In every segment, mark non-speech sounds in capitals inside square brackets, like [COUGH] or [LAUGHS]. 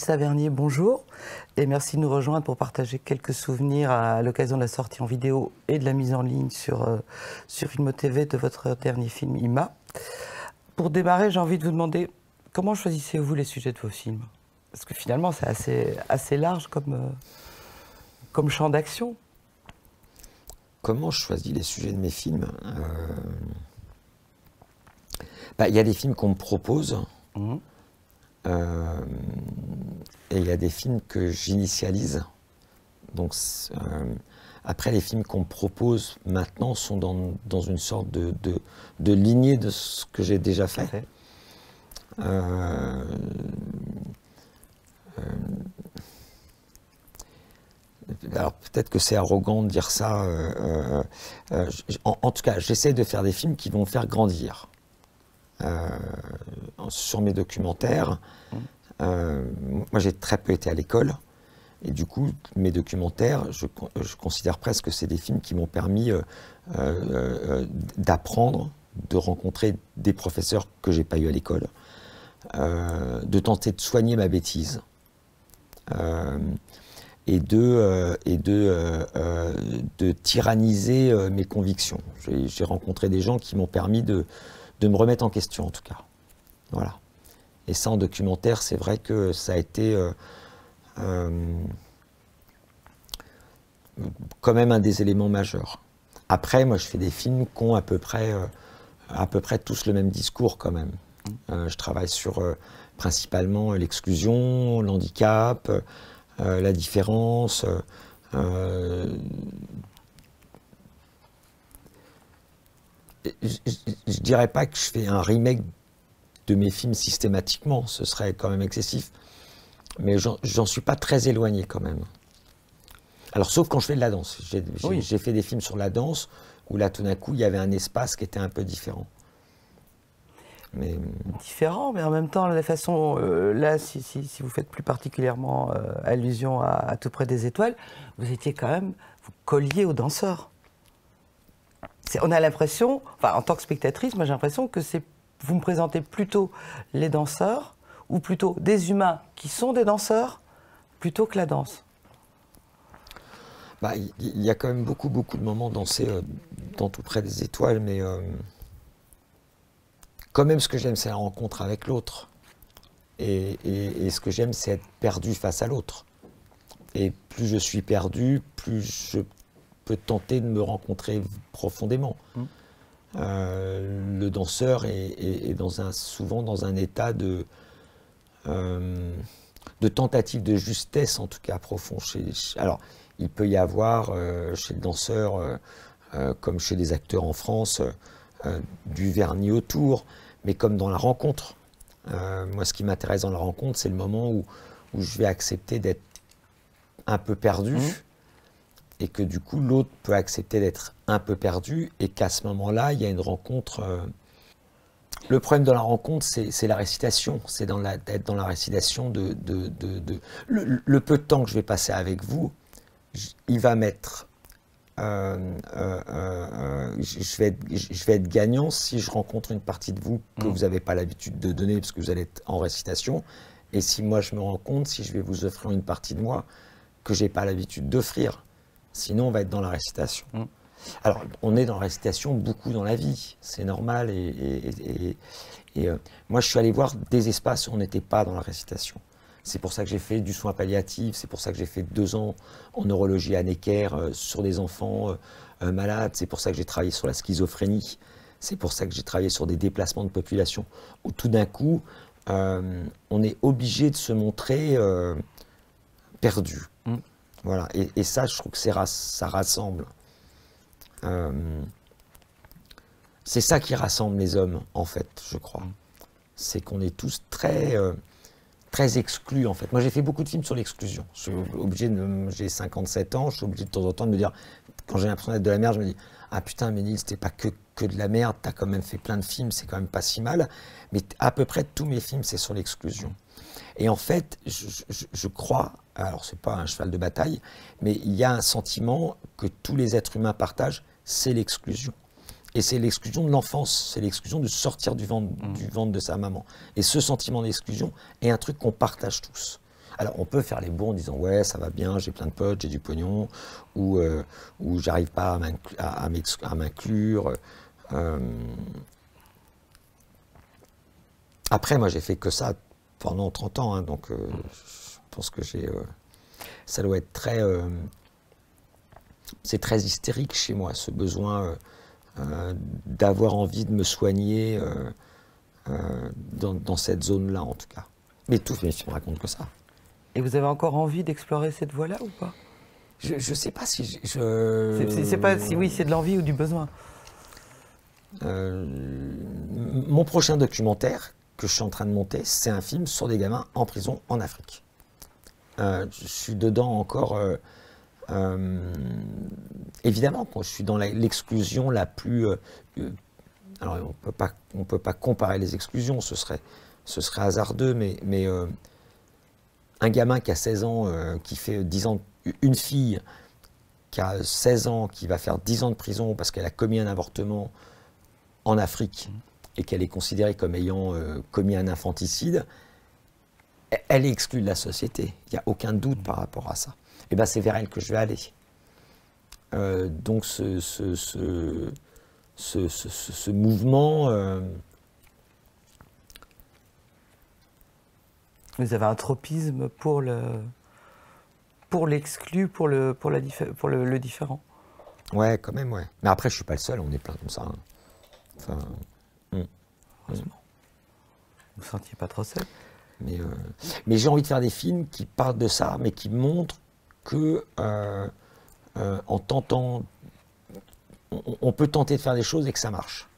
Brice Tavernier, bonjour. Et merci de nous rejoindre pour partager quelques souvenirs à l'occasion de la sortie en vidéo et de la mise en ligne sur, euh, sur Filmo TV de votre dernier film Ima. Pour démarrer, j'ai envie de vous demander comment choisissez-vous les sujets de vos films? Parce que finalement, c'est assez, assez large comme, euh, comme champ d'action. Comment je choisis les sujets de mes films euh, bah, Il y a des films qu'on me propose. Mmh. Euh, et il y a des films que j'initialise. Donc, euh, après, les films qu'on propose maintenant sont dans, dans une sorte de, de, lignée de ce que j'ai déjà fait. Euh, alors peut-être que c'est arrogant de dire ça. en, en, tout cas, j'essaie de faire des films qui vont faire grandir. Euh, sur mes documentaires. Euh, moi, j'ai très peu été à l'école. Et du coup, mes documentaires, je, considère presque que c'est des films qui m'ont permis euh, d'apprendre, de rencontrer des professeurs que j'ai pas eu à l'école, de tenter de soigner ma bêtise. et de, et de, de tyranniser mes convictions. J'ai rencontré des gens qui m'ont permis de, de me remettre en question en tout cas. Voilà. Et ça en documentaire, c'est vrai que ça a été euh, euh, quand même un des éléments majeurs. Après, moi je fais des films qui ont à peu près, euh, à peu près tous le même discours quand même. je travaille sur principalement l'exclusion, l'handicap, la différence. Je, ne dirais pas que je fais un remake de mes films systématiquement, ce serait quand même excessif. Mais j'en suis pas très éloigné quand même. Alors, sauf quand je fais de la danse. J'ai fait des films sur la danse où là, tout d'un coup, il y avait un espace qui était un peu différent. Mais... Différent, mais en même temps, la façon, euh, là, si, vous faites plus particulièrement euh, allusion à, à, Tout près des étoiles, vous étiez quand même, vous colliez aux danseurs on a l'impression, enfin, en tant que spectatrice, moi j'ai l'impression que c'est, vous me présentez plutôt les danseurs, ou plutôt des humains qui sont des danseurs, plutôt que la danse. Bah, il y, a quand même beaucoup, beaucoup de moments dansés euh, dans tout près des étoiles, mais euh, quand même ce que j'aime, c'est la rencontre avec l'autre. Et, et, ce que j'aime, c'est être perdu face à l'autre. Et plus je suis perdu, plus je tenter de me rencontrer profondément. Mmh. Euh, le danseur est, dans un, souvent dans un état de, euh, de tentative de justesse, en tout cas profond. Chez, alors, il peut y avoir euh, chez le danseur, comme chez les acteurs en France, du vernis autour, mais comme dans la rencontre. moi, ce qui m'intéresse dans la rencontre, c'est le moment où, où je vais accepter d'être un peu perdu. Mmh et que du coup l'autre peut accepter d'être un peu perdu et qu'à ce moment-là, il y a une rencontre. Euh, le problème de la rencontre, c'est la récitation, c'est dans la, d'être dans la récitation de, de, de, le, peu de temps que je vais passer avec vous, il va mettre. Euh, euh, je, vais être, je vais être gagnant si je rencontre une partie de vous que mmh. vous n'avez pas l'habitude de donner parce que vous allez être en récitation. Et si moi je me rends compte, si je vais vous offrir une partie de moi que j'ai pas l'habitude d'offrir. Sinon, on va être dans la récitation. Mm. Alors, on est dans la récitation beaucoup dans la vie, c'est normal. Et, euh, moi, je suis allé voir des espaces où on n'était pas dans la récitation. C'est pour ça que j'ai fait du soin palliatif, c'est pour ça que j'ai fait deux ans en neurologie à Necker euh, sur des enfants euh, malades, c'est pour ça que j'ai travaillé sur la schizophrénie, c'est pour ça que j'ai travaillé sur des déplacements de population, où tout d'un coup, on est obligé de se montrer perdu. Mm. Voilà. Et, ça, je trouve que ça rassemble. Euh, c'est ça qui rassemble les hommes, en fait, je crois. C'est qu'on est tous très, euh, très exclus, en fait. Moi, j'ai fait beaucoup de films sur l'exclusion. j'ai 57 ans, je suis obligé de temps en temps de me dire, quand j'ai l'impression d'être de la merde, je me dis, ah putain, Ménil, c'était pas que, que de la merde, t'as quand même fait plein de films, c'est quand même pas si mal. Mais à peu près tous mes films, c'est sur l'exclusion. Et en fait, je, crois, alors c'est pas un cheval de bataille, mais il y a un sentiment que tous les êtres humains partagent, c'est l'exclusion. Et c'est l'exclusion de l'enfance, c'est l'exclusion de sortir du ventre, mmh. du ventre de sa maman. Et ce sentiment d'exclusion est un truc qu'on partage tous. Alors, on peut faire les bons en disant ouais, ça va bien, j'ai plein de potes, j'ai du pognon, ou, euh, ou j'arrive pas à m'inclure. Euh. Après, moi, j'ai fait que ça pendant 30 ans, hein, donc je pense que j'ai. ça doit être très. c'est très hystérique chez moi, ce besoin d'avoir envie de me soigner dans, cette zone-là, en tout cas. Mais tout mes films racontent que ça. Et vous avez encore envie d'explorer cette voie-là ou pas? Je ne sais pas si je. C'est pas si oui, c'est de l'envie ou du besoin? Euh, mon prochain documentaire que je suis en train de monter, c'est un film sur des gamins en prison en Afrique. Euh, je suis dedans encore. Euh, évidemment, quand je suis dans l'exclusion la, plus. alors, on peut pas, on peut pas comparer les exclusions, ce serait, ce serait hasardeux, mais, mais un gamin qui a 16 ans, euh, qui fait 10 ans, une fille qui a 16 ans, qui va faire 10 ans de prison parce qu'elle a commis un avortement en Afrique et qu'elle est considérée comme ayant euh, commis un infanticide, elle est exclue de la société. Il n'y a aucun doute par rapport à ça. Et bien c'est vers elle que je vais aller. Euh, donc ce, ce, ce, ce mouvement Vous avez un tropisme pour le pour l'exclu, pour le pour la pour le, différent? Ouais, quand même, ouais. Mais après, je suis pas le seul. On est plein comme ça. Hein. Enfin, hmm. heureusement. Vous ne sentiez pas trop seul. Mais euh, mais j'ai envie de faire des films qui parlent de ça, mais qui montrent que euh, euh, en tentant, on peut tenter de faire des choses et que ça marche.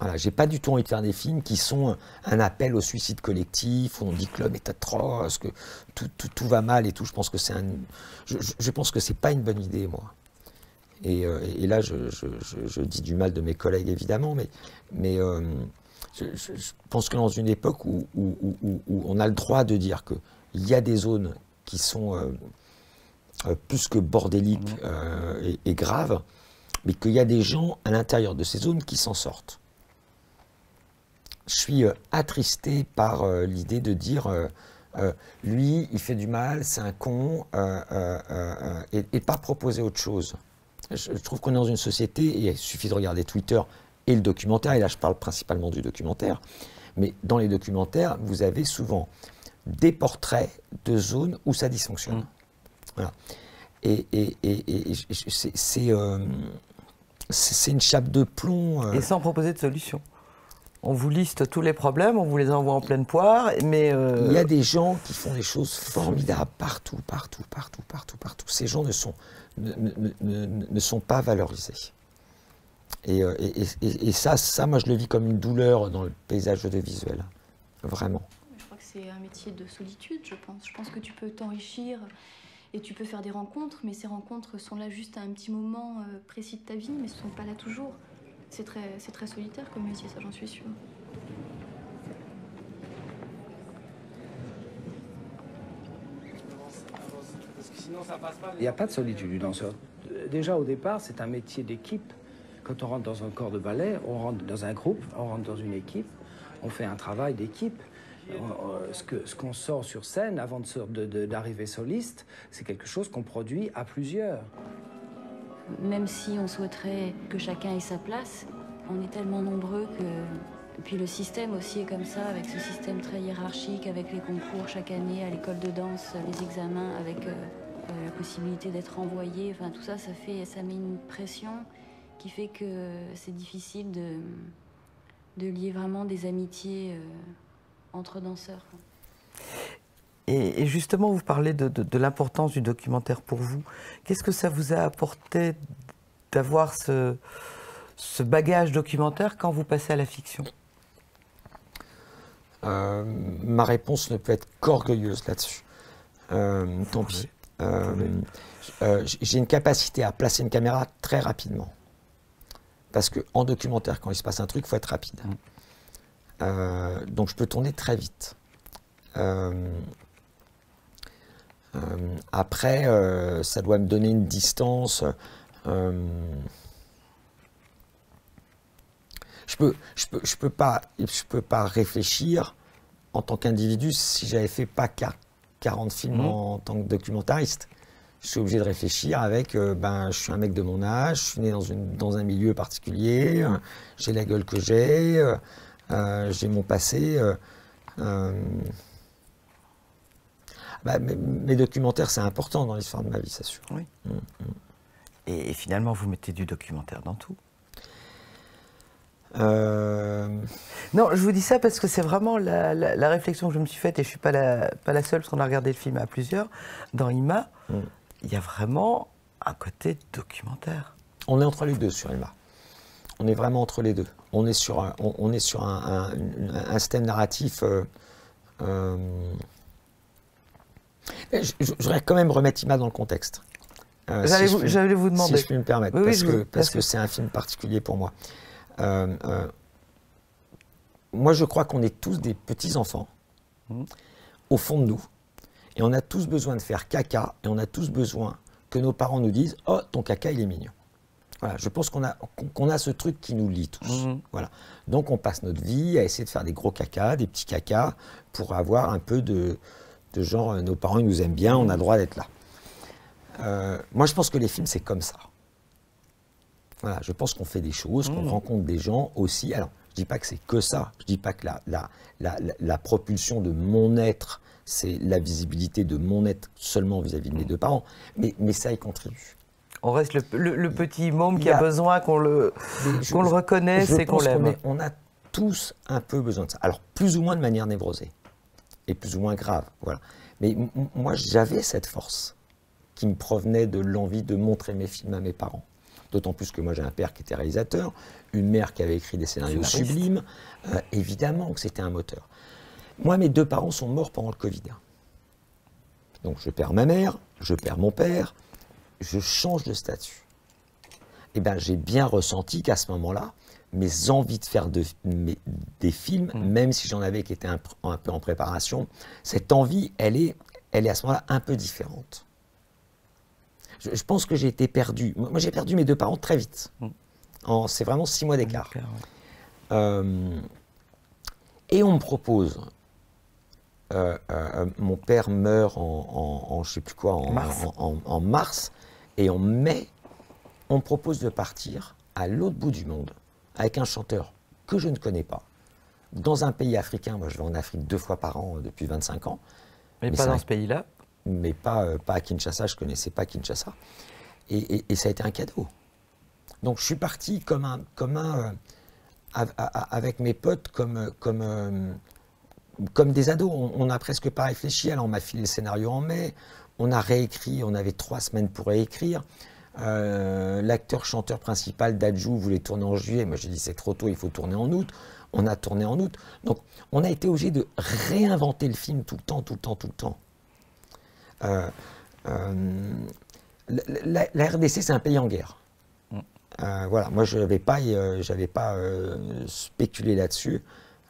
Voilà, j'ai pas du tout envie de faire des films qui sont un appel au suicide collectif, où on dit que l'homme est atroce, que tout, tout, va mal et tout. Je pense que c'est un, je, je, pense que c'est pas une bonne idée, moi. Et, euh, et là, je, je, dis du mal de mes collègues, évidemment, mais, mais euh, je, pense que dans une époque où, où, où, où on a le droit de dire qu'il y a des zones qui sont euh, plus que bordéliques mmh. et, et graves, mais qu'il y a des gens à l'intérieur de ces zones qui s'en sortent je suis euh, attristé par euh, l'idée de dire euh, lui, il fait du mal, c'est un con, et, pas proposer autre chose. Je, trouve qu'on est dans une société, et il suffit de regarder Twitter et le documentaire, et là je parle principalement du documentaire, mais dans les documentaires, vous avez souvent des portraits de zones où ça dysfonctionne. Mmh. Voilà. Et, c'est une chape de plomb. Et sans proposer de solution on vous liste tous les problèmes, on vous les envoie en pleine poire, mais... Euh, Il y a des gens qui font des choses formidables partout, partout, partout, partout, partout. Ces gens ne sont, ne, sont pas valorisés. Euh, et, ça, ça, moi, je le vis comme une douleur dans le paysage audiovisuel. Vraiment. Je crois que c'est un métier de solitude, je pense. Je pense que tu peux t'enrichir et tu peux faire des rencontres, mais ces rencontres sont là juste à un petit moment euh, précis de ta vie, mais ne sont pas là toujours. C'est très, très solitaire comme métier, ça j'en suis sûre. Il n'y a pas de solitude du danseur. Déjà au départ, c'est un métier d'équipe. Quand on rentre dans un corps de ballet, on rentre dans un groupe, on rentre dans une équipe, on fait un travail d'équipe. Ce qu'on ce sort sur scène avant d'arriver soliste, c'est quelque chose qu'on produit à plusieurs même si on souhaiterait que chacun ait sa place, on est tellement nombreux que... Et puis le système aussi est comme ça, avec ce système très hiérarchique, avec les concours chaque année à l'école de danse, les examens, avec euh, euh, la possibilité d'être envoyé. Enfin, tout ça, ça, fait, ça met une pression qui fait que c'est difficile de, de lier vraiment des amitiés euh, entre danseurs. Et, justement, vous parlez de, l'importance du documentaire pour vous. Qu'est-ce que ça vous a apporté d'avoir ce, ce, bagage documentaire quand vous passez à la fiction? Euh, Ma réponse ne peut être qu'orgueilleuse là-dessus. Euh, tant pis. Euh, j'ai une capacité à placer une caméra très rapidement. Parce qu'en documentaire, quand il se passe un truc, il faut être rapide. Mm. donc je peux tourner très vite. Euh, après, euh, ça doit me donner une distance. Euh, je peux, je peux, je peux pas, je peux pas réfléchir en tant qu'individu si j'avais fait pas 40 films Mhm. en, tant que documentariste. Je suis obligé de réfléchir avec, euh, ben, je suis un mec de mon âge, je suis né dans, une, dans un milieu particulier, euh, j'ai la gueule que j'ai, euh, j'ai mon passé. bah, mes, mes documentaires, c'est important dans l'histoire de ma vie, c'est sûr. Oui. Et, et finalement, vous mettez du documentaire dans tout. Euh, Non, je vous dis ça parce que c'est vraiment la, la- la réflexion que je me suis faite, et je ne suis pas la, pas la seule, parce qu'on a regardé le film à plusieurs. Dans Ima, Mm. il y a vraiment un côté documentaire. On est entre les deux sur Emma. On est vraiment entre les deux. On est sur un, on, on est sur un, un- une- un système narratif. euh, euh, je, je- je voudrais quand même remettre Ima dans le contexte. J'allais je vous- demander. Si je puis me permettre, Oui, oui, parce, que, parce c'est un film particulier pour moi. Euh, euh, moi, je crois qu'on est tous des petits-enfants, Mhm. au fond de nous. Et on a tous besoin de faire caca, et on a tous besoin que nos parents nous disent « Oh, ton caca, il est mignon ». Voilà, je pense qu'on a, qu'on- a ce truc qui nous lie tous. Mhm. Voilà. Donc on passe notre vie à essayer de faire des gros cacas, des petits cacas, pour avoir un peu de, de genre, euh, nos parents ils nous aiment bien, on a le droit d'être là. Euh, moi je pense que les films c'est comme ça. Voilà, je pense qu'on fait des choses, qu'on Mhm. rencontre des gens aussi. Alors, je dis pas que c'est que ça. Je dis pas que la, la, la, la- propulsion de mon être, c'est la visibilité de mon être seulement vis-à-vis de mes deux parents. Mais, mais ça y contribue. On reste le, le- le petit môme qui a a- besoin qu'on le, je- le reconnaisse je et qu'on l'aime. est- On a tous un peu besoin de ça. Alors, plus ou moins de manière névrosée. Et plus ou moins grave. Voilà. Mais moi, j'avais cette force qui me provenait de l'envie de montrer mes films à mes parents. D'autant plus que moi, j'ai un père qui était réalisateur, une mère qui avait écrit des scénarios sublimes. Euh, évidemment que c'était un moteur. Moi, mes deux parents sont morts pendant le Covid. Donc, je perds ma mère, je perds mon père, je change de statut eh ben, j'ai bien ressenti qu'à ce moment-là, mes envies de faire de- mes- des films, même si j'en avais qui étaient un, un peu en préparation, cette envie, elle est, elle est à ce moment-là un peu différente. Je, je pense que j'ai été perdu. Moi, j'ai perdu mes deux parents très vite. Mm. C'est vraiment six mois d'écart. Ouais. Euh, et on me propose. euh, euh, mon père meurt en, en, en je sais plus quoi, en Mars. en- et en mai, on me propose de partir à l'autre bout du monde avec un chanteur que je ne connais pas, dans un pays africain. Moi, je vais en Afrique deux fois par an depuis 25 ans, Mais, Mais pas dans un- ce pays-là. Mais pas, euh, pas à Kinshasa. Je connaissais pas Kinshasa. Et, ça a été un cadeau. Donc, je suis parti comme un, comme un, euh, avec mes potes, comme, euh, comme, comme des ados. On- n'a presque pas réfléchi. Alors, on m'a filé le scénario en mai. On a réécrit. On avait trois semaines pour réécrire. L'acteur-chanteur principal, Dajou, voulait tourner en juillet. Moi, j'ai dit c'est trop tôt, il faut tourner en août. On a tourné en août. Donc, on a été obligé de réinventer le film tout le temps, tout le temps, tout le temps. Euh, euh, la, RDC, c'est un pays en guerre. Euh, voilà, moi, je n'avais pas, j'avais pas spéculé là-dessus.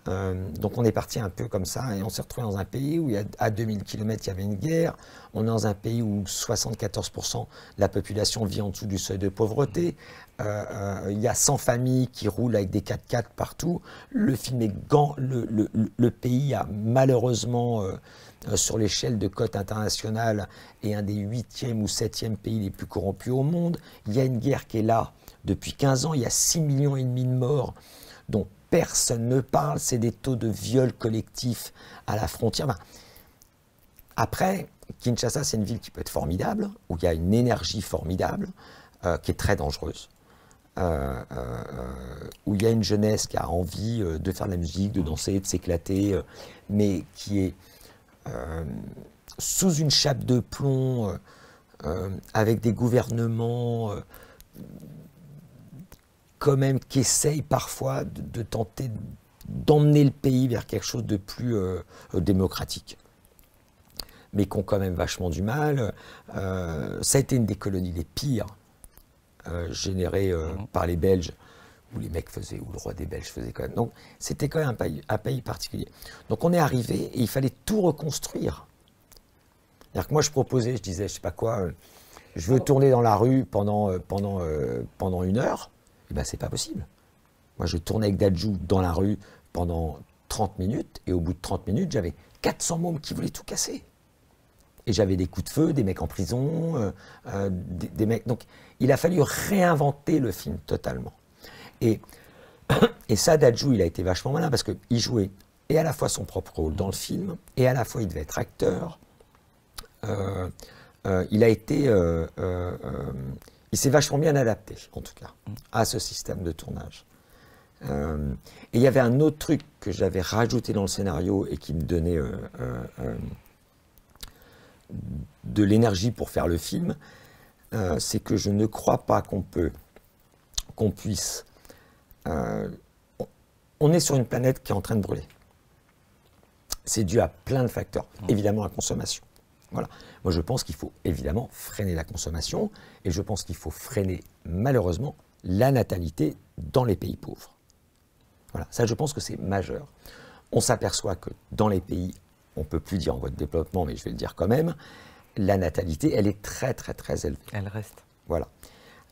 Donc, on est parti un peu comme ça et on s'est retrouvé dans un pays où, il y a, à 2000 km, il y avait une guerre. On est dans un pays où 74% de la population vit en dessous du seuil de pauvreté. Euh, euh, il y a 100 familles qui roulent avec des 4x4 partout. Le film est gant. Le, le- le pays a malheureusement, euh, sur l'échelle de cote internationale, est un des huitièmes ou septièmes pays les plus corrompus au monde. Il y a une guerre qui est là depuis 15 ans. Il y a 6 millions et demi de morts dont personne ne parle. C'est des taux de viol collectif à la frontière. Après, Kinshasa, c'est une ville qui peut être formidable, où il y a une énergie formidable, euh, qui est très dangereuse. Euh, euh, euh, où il y a une jeunesse qui a envie euh, de faire de la musique, de danser, de s'éclater, euh, mais qui est euh, sous une chape de plomb, euh, euh, avec des gouvernements euh, quand même qui essayent parfois de, de tenter d'emmener le pays vers quelque chose de plus euh, euh, démocratique mais qui ont quand même vachement du mal. Euh, ça a été une des colonies les pires euh, générées euh, par les Belges, où les mecs faisaient, où le roi des Belges faisait quand même. Donc c'était quand même un pays, particulier. Donc on est arrivé et il fallait tout reconstruire. C'est-à-dire que moi je proposais, je disais, je sais pas quoi, euh, je veux tourner dans la rue pendant, euh, pendant, euh, pendant une heure. Et ben c'est pas possible. Moi je tournais avec Dajou dans la rue pendant 30 minutes, et au bout de 30 minutes, j'avais 400 mômes qui voulaient tout casser. Et j'avais des coups de feu, des mecs en prison, des, mecs. Donc, il a fallu réinventer le film totalement. Et, [COUGHS] et ça, Dajou, il a été vachement malin parce qu'il jouait et à la fois son propre rôle dans le film, et à la fois il devait être acteur. Euh, il a été. il s'est vachement bien adapté, en tout cas, à ce système de tournage. et il y avait un autre truc que j'avais rajouté dans le scénario et qui me donnait de l'énergie pour faire le film, euh, c'est que je ne crois pas qu'on peut, qu'on puisse. Euh, on est sur une planète qui est en train de brûler. C'est dû à plein de facteurs, mmh. évidemment la consommation. Voilà. Moi, je pense qu'il faut évidemment freiner la consommation et je pense qu'il faut freiner malheureusement la natalité dans les pays pauvres. Voilà. Ça, je pense que c'est majeur. On s'aperçoit que dans les pays on ne peut plus dire en voie de développement, mais je vais le dire quand même, la natalité, elle est très très très élevée. Elle reste. Voilà.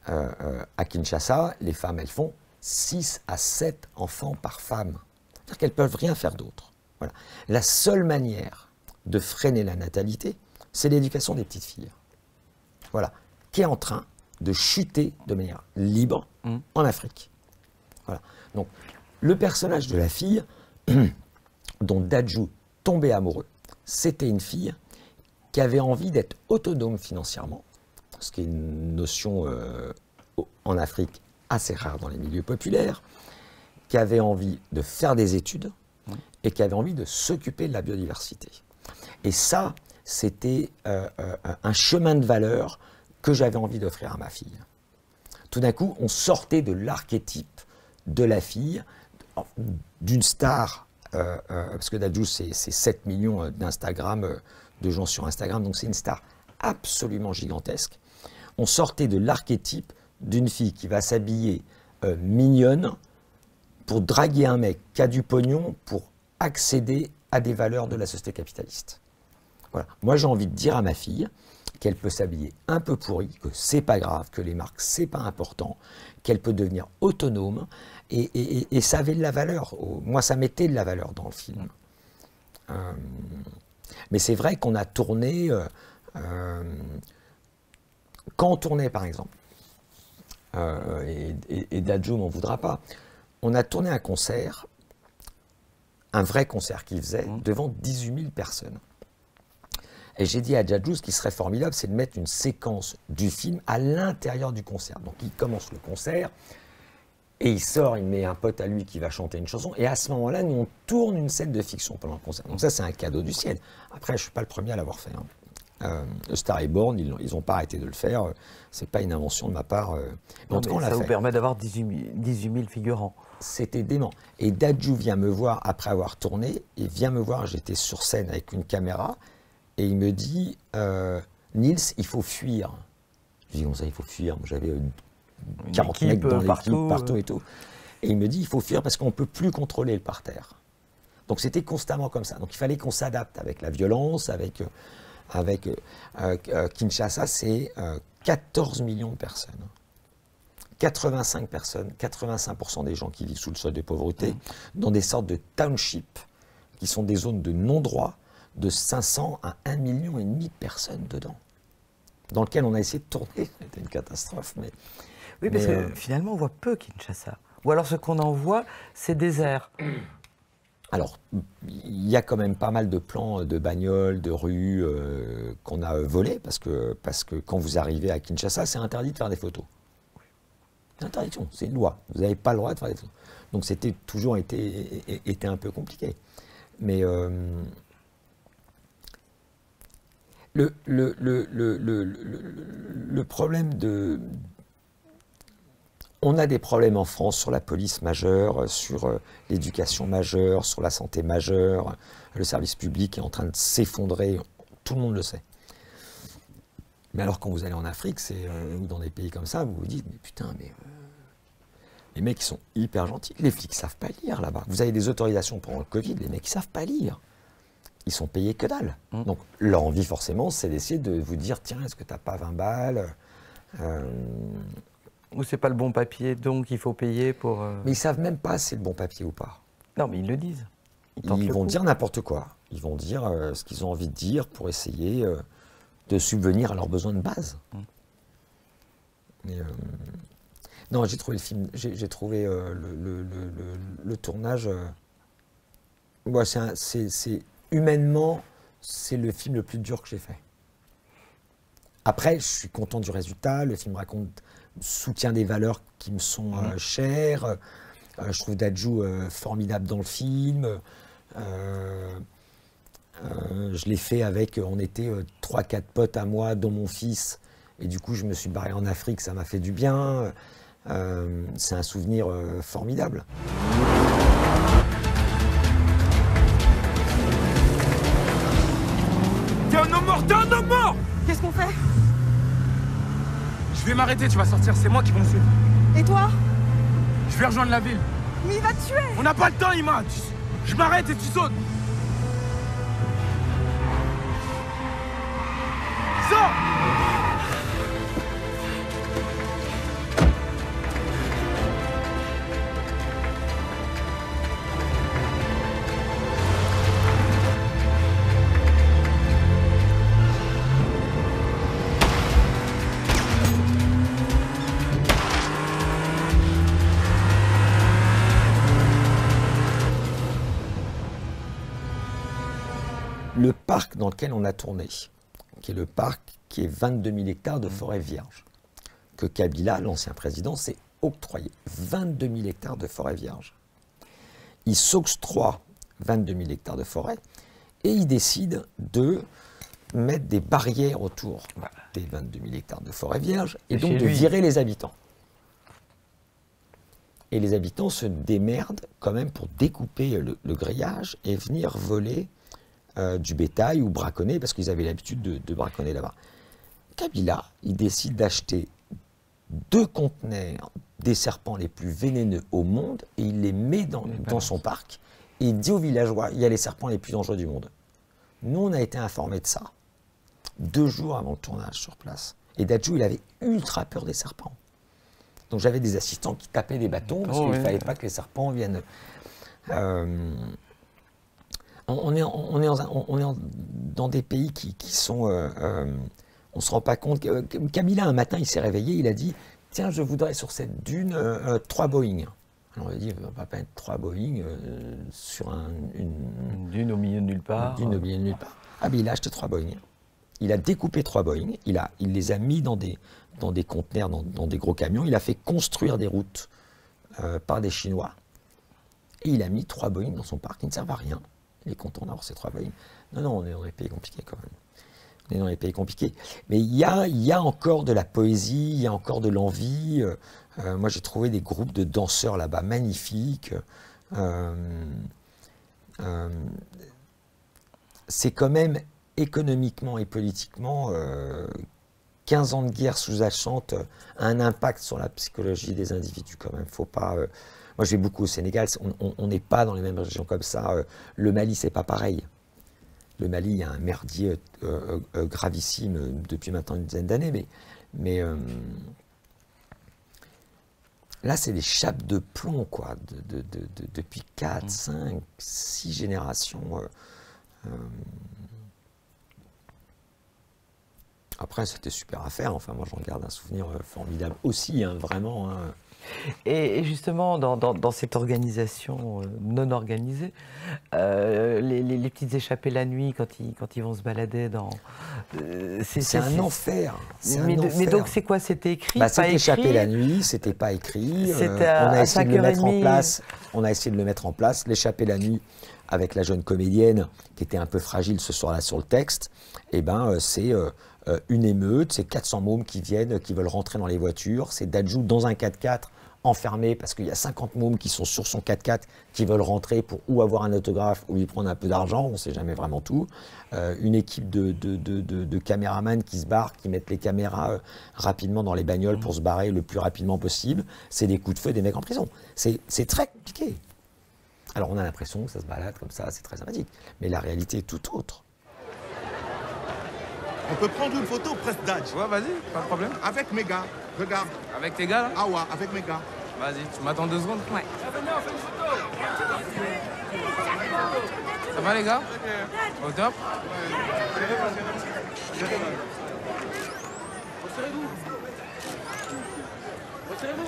Euh, euh, à Kinshasa, les femmes, elles font 6 à 7 enfants par femme. C'est-à-dire qu'elles ne peuvent rien faire d'autre. Voilà. La seule manière de freiner la natalité, c'est l'éducation des petites filles. Voilà. Qui est en train de chuter de manière libre mmh. en Afrique. Voilà. Donc, le personnage de la fille, [CLEARS THROAT] dont Dajou tombé amoureux. C'était une fille qui avait envie d'être autonome financièrement, ce qui est une notion euh, en Afrique assez rare dans les milieux populaires, qui avait envie de faire des études et qui avait envie de s'occuper de la biodiversité. Et ça, c'était euh, euh, un chemin de valeur que j'avais envie d'offrir à ma fille. Tout d'un coup, on sortait de l'archétype de la fille, d'une star euh, parce que Dadju, c'est 7 millions d'Instagram, de gens sur Instagram, donc c'est une star absolument gigantesque. On sortait de l'archétype d'une fille qui va s'habiller mignonne pour draguer un mec qui a du pognon pour accéder à des valeurs de la société capitaliste. Moi, j'ai envie de dire à ma fille qu'elle peut s'habiller un peu pourri, que c'est pas grave, que les marques c'est pas important, qu'elle peut devenir autonome, et, ça avait de la valeur. Moi, ça mettait de la valeur dans le film. Euh, mais c'est vrai qu'on a tourné. Euh, euh, quand on tournait, par exemple, et, et, Dadju m'en voudra pas, on a tourné un concert, un vrai concert qu'il faisait, mmh. devant 18 000 personnes. Et j'ai dit à Dadju, ce qui serait formidable, c'est de mettre une séquence du film à l'intérieur du concert. Donc il commence le concert, et il sort, il met un pote à lui qui va chanter une chanson. Et à ce moment-là, nous, on tourne une scène de fiction pendant le concert. Donc ça, c'est un cadeau du ciel. Après, je ne suis pas le premier à l'avoir fait. Hein. Euh, Star is Born, ils n'ont pas arrêté de le faire. C'est pas une invention de ma part. Euh. en tout cas, ça vous permet d'avoir 18, 000 figurants. C'était dément. Et Dadju vient me voir après avoir tourné. Il vient me voir, j'étais sur scène avec une caméra. Et il me dit, euh, Nils, il faut fuir. Je dis, comment ça, il faut fuir? J'avais 40 mecs dans l'équipe, partout, et tout. Et il me dit, il faut fuir parce qu'on ne peut plus contrôler le parterre. Donc c'était constamment comme ça. Donc il fallait qu'on s'adapte avec la violence, avec, euh, avec euh, euh, Kinshasa, c'est 14 millions de personnes. 85 personnes, 85% des gens qui vivent sous le seuil de pauvreté, mmh. dans des sortes de townships, qui sont des zones de non-droit, de 500 à 1 million et demi de personnes dedans, dans lequel on a essayé de tourner. [LAUGHS] C'était une catastrophe, mais oui, parce que euh, finalement, on voit peu Kinshasa. Ou alors ce qu'on en voit, c'est désert. Alors, il y a quand même pas mal de plans de bagnoles, de rues euh, qu'on a volés, parce que, parce que quand vous arrivez à Kinshasa, c'est interdit de faire des photos. C'est interdiction, c'est une loi. Vous n'avez pas le droit de faire des photos. Donc c'était toujours été, un peu compliqué. Mais euh, le, problème de, on a des problèmes en France sur la police majeure, sur euh, l'éducation majeure, sur la santé majeure. Le service public est en train de s'effondrer, tout le monde le sait. Mais alors quand vous allez en Afrique, c'est euh, ou dans des pays comme ça, vous vous dites mais putain, mais euh, les mecs ils sont hyper gentils. Les flics savent pas lire là-bas. Vous avez des autorisations pendant le Covid, les mecs ils savent pas lire. Ils sont payés que dalle. Mmh. Donc leur envie forcément, c'est d'essayer de vous dire tiens, est-ce que tu n'as pas 20 balles ou c'est pas le bon papier, donc il faut payer pour. Euh, mais ils savent même pas si c'est le bon papier ou pas. Non, mais ils le disent. Ils, vont dire n'importe quoi. Ils vont dire euh, ce qu'ils ont envie de dire pour essayer euh, de subvenir à leurs besoins de base. Mm. non, j'ai trouvé le film, j'ai trouvé le, tournage. c'est humainement, c'est le film le plus dur que j'ai fait. Après, je suis content du résultat. Le film raconte, soutient des valeurs qui me sont euh, mhm. chères. Euh, je trouve Dajou euh, formidable dans le film. je l'ai fait avec, on était trois, quatre potes à moi, dont mon fils. Et du coup, je me suis barré en Afrique, ça m'a fait du bien. c'est un souvenir formidable. M'arrêter, tu vas sortir, c'est moi qui vais me suivre. Et toi? Je vais rejoindre la ville. Mais il va te tuer! On n'a pas le temps, Ima Je m'arrête et tu sautes. Sors le parc dans lequel on a tourné, qui est le parc qui est 22 000 hectares de forêt vierge, que Kabila, l'ancien président, s'est octroyé. 22 000 hectares de forêt vierge. Il s'octroie 22 000 hectares de forêt et il décide de mettre des barrières autour des 22 000 hectares de forêt vierge et, donc de virer les habitants. Et les habitants se démerdent quand même pour découper le grillage et venir voler euh, du bétail ou braconner, parce qu'ils avaient l'habitude de, braconner là-bas. Kabila, il décide d'acheter deux conteneurs des serpents les plus vénéneux au monde et il les met dans, dans son parc. Et il dit aux villageois, il y a les serpents les plus dangereux du monde. Nous, on a été informés de ça deux jours avant le tournage sur place. Et Dajou, il avait ultra peur des serpents. Donc j'avais des assistants qui tapaient des bâtons parce oh, qu'il ne fallait pas que les serpents viennent. Euh, on est, on est, on est dans des pays qui, sont... Euh, euh, on ne se rend pas compte. Kabila, un matin, il s'est réveillé, il a dit, tiens, je voudrais sur cette dune euh, trois Boeing. Alors on a dit, on ne va pas mettre trois Boeing sur une, dune au milieu de nulle part. Une dune au milieu de nulle part. Ah, mais il a acheté trois Boeing. Il a découpé trois Boeing, il, a, il les a mis dans des, dans des conteneurs, dans, dans des gros camions, il a fait construire des routes par des Chinois. Et il a mis trois Boeing dans son parc qui ne servent à rien les comptes en or, c'est trois volumes. Non, non, on est dans les pays compliqués quand même. On est dans les pays compliqués. Mais il y a, y a encore de la poésie, il y a encore de l'envie. Euh, euh, moi, j'ai trouvé des groupes de danseurs là-bas magnifiques. Euh, c'est quand même économiquement et politiquement 15 ans de guerre sous-jacente un impact sur la psychologie des individus quand même. Faut pas. Moi, je vais beaucoup au Sénégal. On n'est pas dans les mêmes régions comme ça. Euh, le Mali, c'est pas pareil. Le Mali, il y a un merdier euh, euh, gravissime depuis maintenant une dizaine d'années, mais, mais là, c'est des chapes de plomb, quoi, de, depuis 4, 5, 6 générations. Après, c'était super à faire. Enfin, moi, j'en garde un souvenir formidable aussi, hein, vraiment. Hein. Et, justement, dans, cette organisation euh, non organisée, euh, les, petites échappées la nuit quand ils, quand ils vont se balader dans. Euh, c'est un enfer. Mais, mais, donc, c'est quoi? C'était écrit bah, C'était échappé la nuit, c'était pas écrit. on a essayé de le mettre en place. On a essayé de le mettre en place. L'échappée la nuit avec la jeune comédienne qui était un peu fragile ce soir-là sur le texte. Et eh ben, c'est une émeute, c'est 400 mômes qui viennent, qui veulent rentrer dans les voitures. C'est Dajou dans un 4x4 enfermé parce qu'il y a 50 mômes qui sont sur son 4x4 qui veulent rentrer pour ou avoir un autographe ou lui prendre un peu d'argent, on ne sait jamais vraiment tout. Euh, une équipe de, de, caméramans qui se barrent, qui mettent les caméras euh, rapidement dans les bagnoles pour se barrer le plus rapidement possible. C'est des coups de feu des mecs en prison. C'est très compliqué. Alors on a l'impression que ça se balade comme ça, c'est très sympathique. Mais la réalité est tout autre. On peut prendre une photo presse d'âge. Ouais, vas-y, pas de problème. Avec mes gars. Regarde. Avec tes gars là? Ah ouais, avec mes gars. Vas-y, tu m'attends deux secondes Ouais. Venez, on fait une photo Ça va les gars? Au top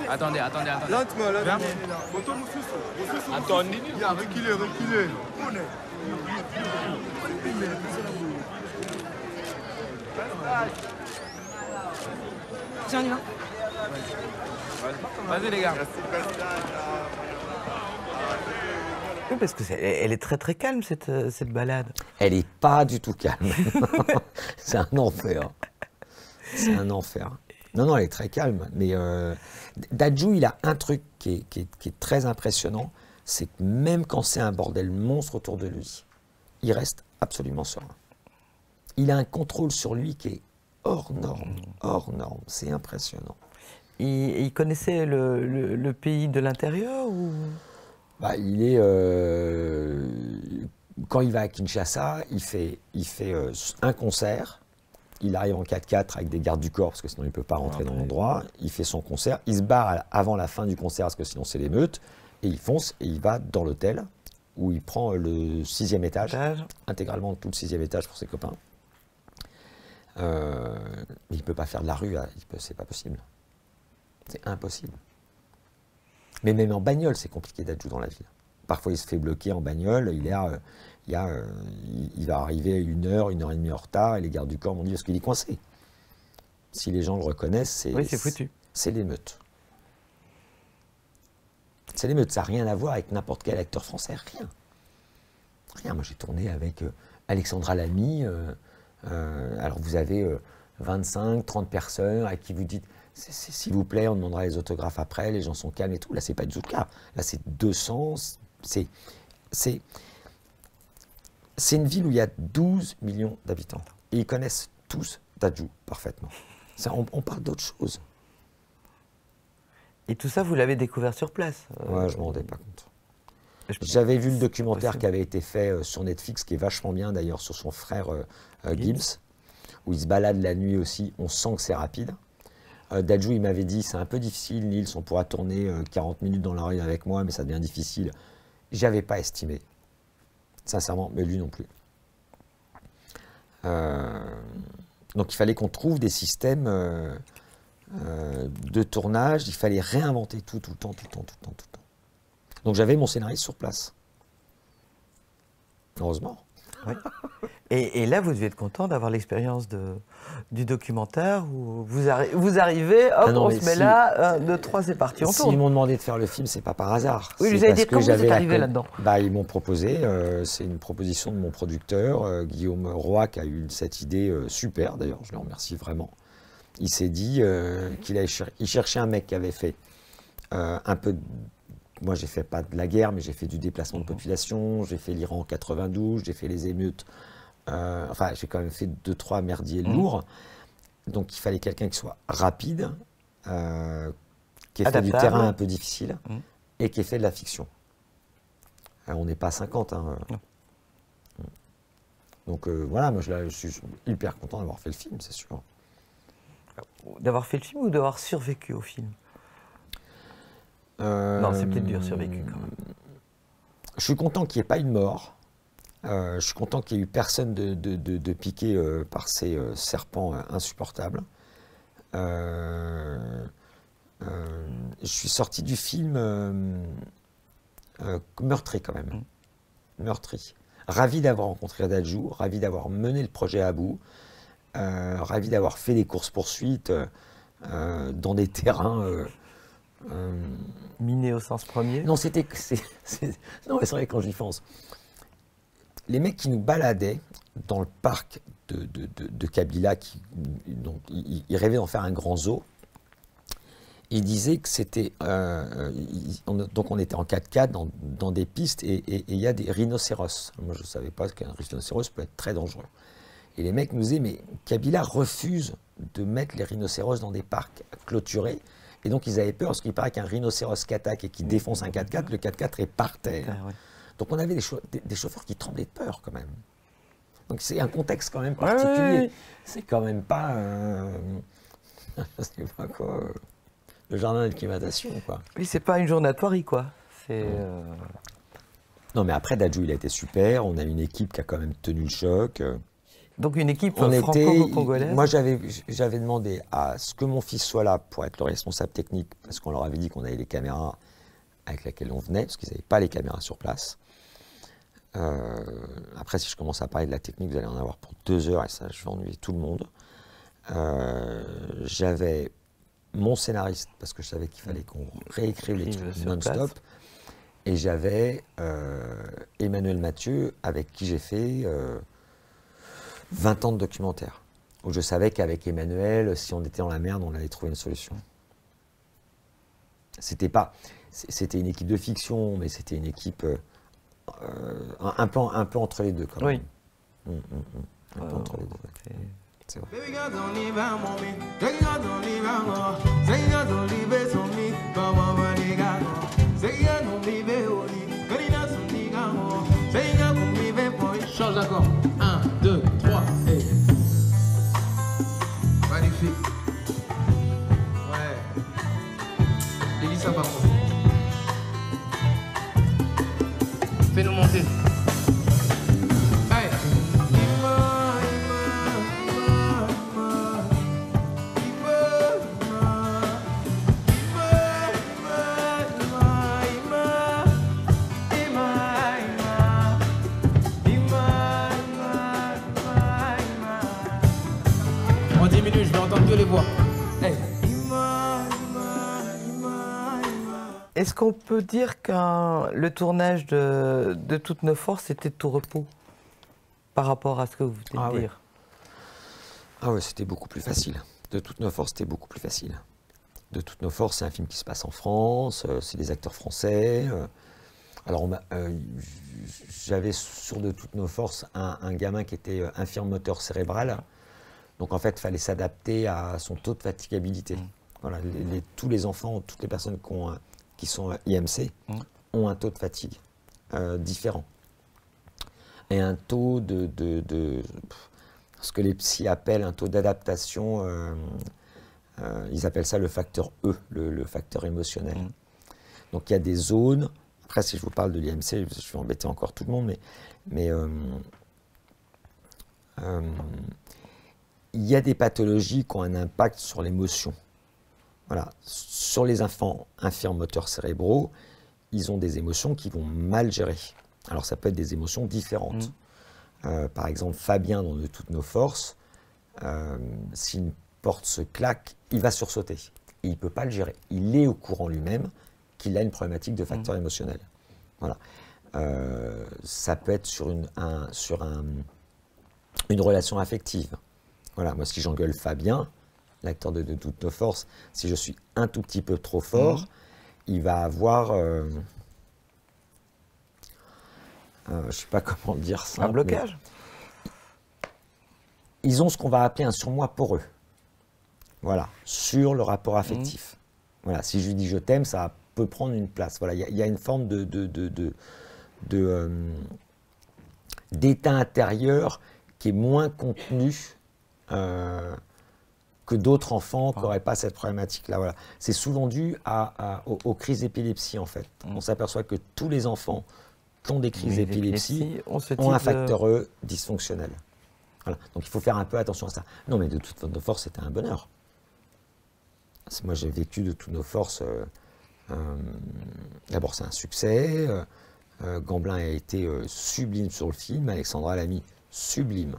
Attendez, attendez, attendez. Lentement, lentement. Attendez. Il a reculé, reculé. Tiens, on y va. Vas-y les gars. Oui, parce que elle est très très calme cette, euh, cette balade. Elle est pas du tout calme. [LAUGHS] c'est un enfer. C'est un enfer. Non, non, elle est très calme. Mais euh, Dadju, il a un truc qui est, qui est- qui est très impressionnant, c'est que même quand c'est un bordel monstre autour de lui, il reste absolument serein. Il a un contrôle sur lui qui est hors norme, hors norme. C'est impressionnant. Il, il connaissait le, le- le pays de l'intérieur ou? Bah, il est euh, quand il va à Kinshasa, il fait, il fait euh, un concert. Il arrive en 4x4 avec des gardes du corps parce que sinon il ne peut pas rentrer dans l'endroit. Il fait son concert. Il se barre avant la fin du concert parce que sinon c'est l'émeute. Et il fonce et il va dans l'hôtel où il prend le sixième étage, Étage intégralement tout le sixième étage pour ses copains. Euh, il ne peut pas faire de la rue, hein. C'est pas possible. C'est impossible. Mais même en bagnole, c'est compliqué d'être dans la ville. Parfois, il se fait bloquer en bagnole. Il, est à, euh, il, a, euh, il, va arriver une heure, une heure et demie en retard, et les gardes du corps m'ont dit parce qu'il est coincé? Si les gens le reconnaissent, c'est Oui, foutu. C'est l'émeute. C'est l'émeute. Ça n'a rien à voir avec n'importe quel acteur français. Rien. Rien. Moi, j'ai tourné avec Alexandra Lamy. euh, alors, vous avez euh, 25, 30 personnes à qui vous dites s'il vous plaît, on demandera les autographes après, les gens sont calmes et tout. Là, c'est pas du tout le cas. Là, c'est 200. C'est. C'est. C'est une ville où il y a 12 millions d'habitants. Et ils connaissent tous Dadju parfaitement. Ça, on, on parle d'autre chose. Et tout ça, vous l'avez découvert sur place euh, Ouais, je m'en rendais pas compte. J'avais vu le documentaire qui avait été fait euh, sur Netflix, qui est vachement bien d'ailleurs, sur son frère euh, euh, Gibbs. Gibbs, où il se balade la nuit aussi. On sent que c'est rapide. Dadju, il m'avait dit c'est un peu difficile, Nils, on pourra tourner euh, 40 minutes dans la rue avec moi, mais ça devient difficile. J'avais pas estimé, sincèrement, mais lui non plus. Euh, donc il fallait qu'on trouve des systèmes euh, euh, de tournage, il fallait réinventer tout, tout le temps, tout le temps, tout le temps, tout le temps. Donc j'avais mon scénariste sur place. Heureusement. Et, et là, vous deviez être content d'avoir l'expérience de, du documentaire où vous, arri- vous arrivez, hop, Ah non, on se met si- là, un, deux, trois, c'est parti, on S'ils tourne. m'ont demandé de faire le film, c'est pas par hasard. Oui, vous parce dit, que comment vous êtes arrivé là-dedans bah, Ils m'ont proposé, euh, c'est une proposition de mon producteur, euh, Guillaume Roy, qui a eu cette idée euh, super, d'ailleurs, je le remercie vraiment. Il s'est dit qu'il cher- cherchait un mec qui avait fait un peu. Moi, j'ai fait pas de la guerre, mais j'ai fait du déplacement Mhm. de population, j'ai fait l'Iran en 92, j'ai fait les émeutes. euh, enfin, j'ai quand même fait deux, trois merdiers Mhm. lourds. Donc, il fallait quelqu'un qui soit rapide, euh, qui ait fait du terrain un peu difficile Mhm. et qui ait fait de la fiction. On n'est pas à 50. hein. Non. Donc euh, voilà, moi je suis hyper content d'avoir fait le film, c'est sûr. D'avoir fait le film ou d'avoir survécu au film? Euh, Non, c'est peut-être dur, survécu quand même. Je suis content qu'il n'y ait pas eu de mort. Euh, je suis content qu'il n'y ait eu personne de, de- de- de piqué euh, par ces euh, serpents euh, insupportables. Euh, euh, je suis sorti du film euh, euh, meurtri quand même. Meurtri. Ravi d'avoir rencontré Dadju, ravi d'avoir mené le projet à bout, euh, ravi d'avoir fait des courses-poursuites euh, euh, dans des terrains. Euh, euh, Miné au sens premier non, c'était. Non, c'est vrai quand j'y pense. Les mecs qui nous baladaient dans le parc de, Kabila, qui, donc, ils, rêvaient d'en faire un grand zoo. Ils disaient que c'était. euh, on- donc on était en 4x4 dans, dans des pistes et il y a des rhinocéros. Moi je ne savais pas qu'un rhinocéros peut être très dangereux. Et les mecs nous disaient, mais Kabila refuse de mettre les rhinocéros dans des parcs clôturés. Et donc ils avaient peur parce qu'il paraît qu'un rhinocéros qui attaque et qui défonce un 4x4, le 4x4 est par terre. Ouais. Donc on avait des, chau- des- des chauffeurs qui tremblaient de peur quand même. Donc c'est un contexte quand même particulier. ouais. C'est quand même pas, [LAUGHS] euh, c'est pas quoi, euh, le jardin d'acclimatation quoi. Oui, c'est pas une journée à Thoiry, quoi. C'est. euh, Non, mais après, Dadju, il a été super. On a une équipe qui a quand même tenu le choc. Donc une équipe franco-congolaise moi, j'avais, demandé à ce que mon fils soit là pour être le responsable technique, parce qu'on leur avait dit qu'on avait les caméras avec lesquelles on venait, parce qu'ils n'avaient pas les caméras sur place. Euh, après, si je commence à parler de la technique, vous allez en avoir pour deux heures, et ça, je vais ennuyer tout le monde. Euh, j'avais mon scénariste, parce que je savais qu'il fallait qu'on réécrive les trucs non-stop. Et j'avais euh, Emmanuel Mathieu, avec qui j'ai fait 20 ans de documentaire. Où je savais qu'avec Emmanuel, si on était dans la merde, on allait trouver une solution. C'était pas, c'était une équipe de fiction, mais c'était une équipe euh, euh, un, un peu, un peu entre les deux quand Oui. même. Hum, hum, hum. Un peu Euh, entre les deux. c'est- C'est vrai. Baby girl, Dévie ça Est-ce qu'on peut dire que le tournage de, de Toutes nos forces était de tout repos par rapport à ce que vous venez Ah de oui. dire? Ah ouais, c'était beaucoup plus facile. De toutes nos forces, c'était beaucoup plus facile. De toutes nos forces, c'est un film qui se passe en France, euh, c'est des acteurs français. euh. alors, euh, j'avais sur De toutes nos forces un, un gamin qui était infirme moteur cérébral. Donc, en fait, il fallait s'adapter à son taux de fatigabilité. Voilà, les- les- tous les enfants, toutes les personnes qui, ont un- qui sont IMC ont un taux de fatigue euh, différent. Et un taux de, de- de- ce que les psys appellent un taux d'adaptation, euh, euh, ils appellent ça le facteur E, le, le facteur émotionnel. Mm. Donc il y a des zones, après si je vous parle de l'IMC, je vais embêter encore tout le monde, mais, mais il y a des pathologies qui ont un impact sur l'émotion. Voilà. Sur les enfants infirmes moteurs cérébraux, ils ont des émotions qui vont mal gérer. Alors ça peut être des émotions différentes. Euh, par exemple, Fabien, dans De toutes nos forces, euh, si une porte se claque, il va sursauter. Et il ne peut pas le gérer. Il est au courant lui-même qu'il a une problématique de facteur émotionnel. Voilà. Euh, ça peut être sur, une, un- sur un- une relation affective. Voilà, moi, si j'engueule Fabien, l'acteur de, de toutes nos forces, si je suis un tout petit peu trop fort, il va avoir. euh, euh, je ne sais pas comment dire ça. Un blocage ils ont ce qu'on va appeler un surmoi poreux. Voilà, sur le rapport affectif. Voilà, si je lui dis je t'aime, ça peut prendre une place. Voilà, il y a- il y, a une forme de, de, de, de- de, euh, d'état intérieur qui est moins contenu euh, que d'autres enfants qui n'auraient pas cette problématique-là. Voilà. C'est souvent dû à, à- aux, aux crises d'épilepsie, en fait. On s'aperçoit que tous les enfants qui ont des crises d'épilepsie ont un de- facteur E dysfonctionnel. Voilà. Donc il faut faire un peu attention à ça. Non, mais de toute nos forces, c'était un bonheur. Moi, j'ai vécu de toutes nos forces. euh, euh, D'abord, c'est un succès. euh, euh, Gamblin a été euh, sublime sur le film. Alexandra Lamy, sublime.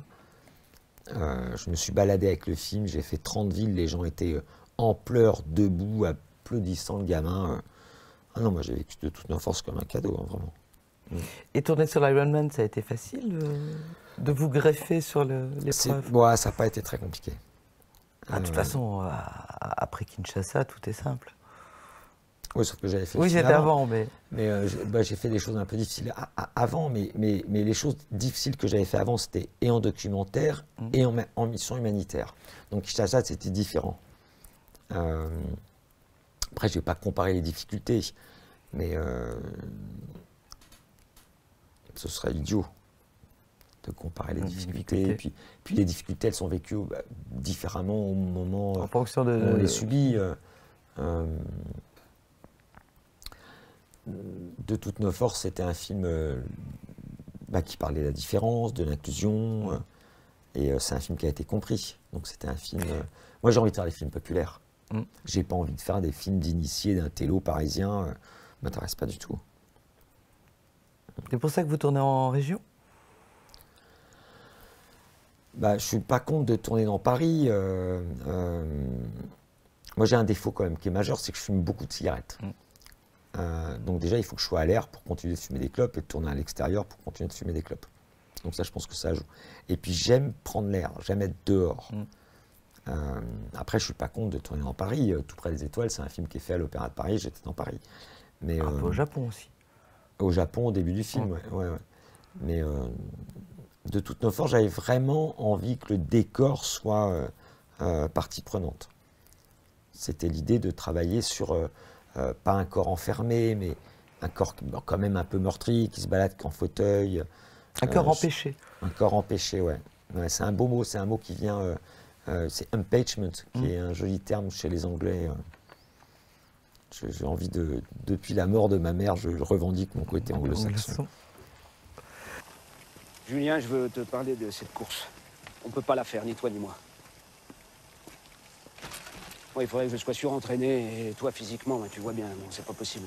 Euh, je me suis baladé avec le film. J'ai fait 30 villes. Les gens étaient euh, en pleurs, debout, applaudissant le gamin. euh. Ah non, moi, j'ai vécu de toutes nos forces comme un cadeau, hein, vraiment. Et tourner sur l'Ironman, ça a été facile euh, de vous greffer sur l'épreuve? ouais, ça n'a pas été très compliqué. Ah, De toute façon, après Kinshasa, tout est simple. Oui, sauf que j'avais fait. Oui, c'était avant, mais Mais euh, j'ai bah, j'ai fait des choses un peu difficiles avant, mais, mais, mais les choses difficiles que j'avais fait avant, c'était et en documentaire Mm. et en, mission humanitaire. Donc Kinshasa, c'était différent. Euh, après, je ne vais pas comparer les difficultés, mais euh, ce serait idiot de comparer les difficultés. difficultés. Et puis, puis les difficultés, elles sont vécues bah, différemment au moment en fonction de. on les subit. euh, de toutes nos forces, c'était un film euh, bah, qui parlait de la différence, de l'inclusion. euh, et euh, c'est un film qui a été compris. Donc c'était un film. euh, moi, j'ai envie de faire des films populaires. Mm. J'ai pas envie de faire des films d'initiés d'un télo parisien. euh, m'intéresse pas du tout. C'est pour ça que vous tournez en région? Bah, je suis pas contre de tourner dans Paris. euh, euh, moi, j'ai un défaut quand même qui est majeur, c'est que je fume beaucoup de cigarettes. Mm. Euh, donc déjà, il faut que je sois à l'air pour continuer de fumer des clopes et de tourner à l'extérieur pour continuer de fumer des clopes. Donc ça, je pense que ça joue. Et puis j'aime prendre l'air, j'aime être dehors. Mm. Euh, après, je suis pas contre de tourner dans Paris. euh, Tout près des étoiles, c'est un film qui est fait à l'Opéra de Paris. J'étais dans Paris. Mais Un peu euh, au Japon aussi. au Japon au début du film, ouais, ouais, ouais. Mais de toutes nos forces, j'avais vraiment envie que le décor soit partie prenante. C'était l'idée de travailler sur, euh, pas un corps enfermé, mais un corps quand même un peu meurtri, qui se balade qu'en fauteuil. Un cœur Euh, empêché. Un corps empêché, ouais. Ouais, c'est un beau mot, c'est un mot qui vient. euh, euh, c'est empachement, qui Mm. est un joli terme chez les Anglais. euh. J'ai envie de. Depuis la mort de ma mère, je revendique mon côté anglo-saxon. Anglo-saxon. Julien, je veux te parler de cette course. On peut pas la faire, ni toi ni moi. Moi, il faudrait que je sois surentraîné, et toi, physiquement, tu vois bien, non, c'est pas possible.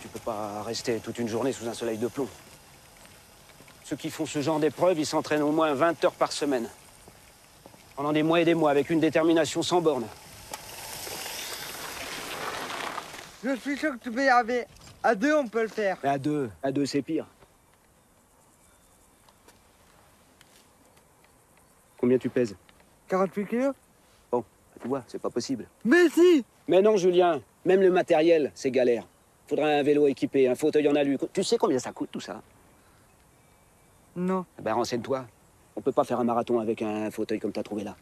Tu peux pas rester toute une journée sous un soleil de plomb. Ceux qui font ce genre d'épreuve, ils s'entraînent au moins 20 heures par semaine. Pendant des mois et des mois, avec une détermination sans borne. Je suis sûr que tu peux y arriver. À deux, on peut le faire. Mais à deux, à deux, c'est pire. Combien tu pèses? 48 kilos Bon, tu vois, c'est pas possible. Mais si Mais non, Julien, même le matériel, c'est galère. Faudrait un vélo équipé, un fauteuil en alu. Tu sais combien ça coûte tout ça? Non. Eh Ben renseigne-toi. On peut pas faire un marathon avec un fauteuil comme t'as trouvé là.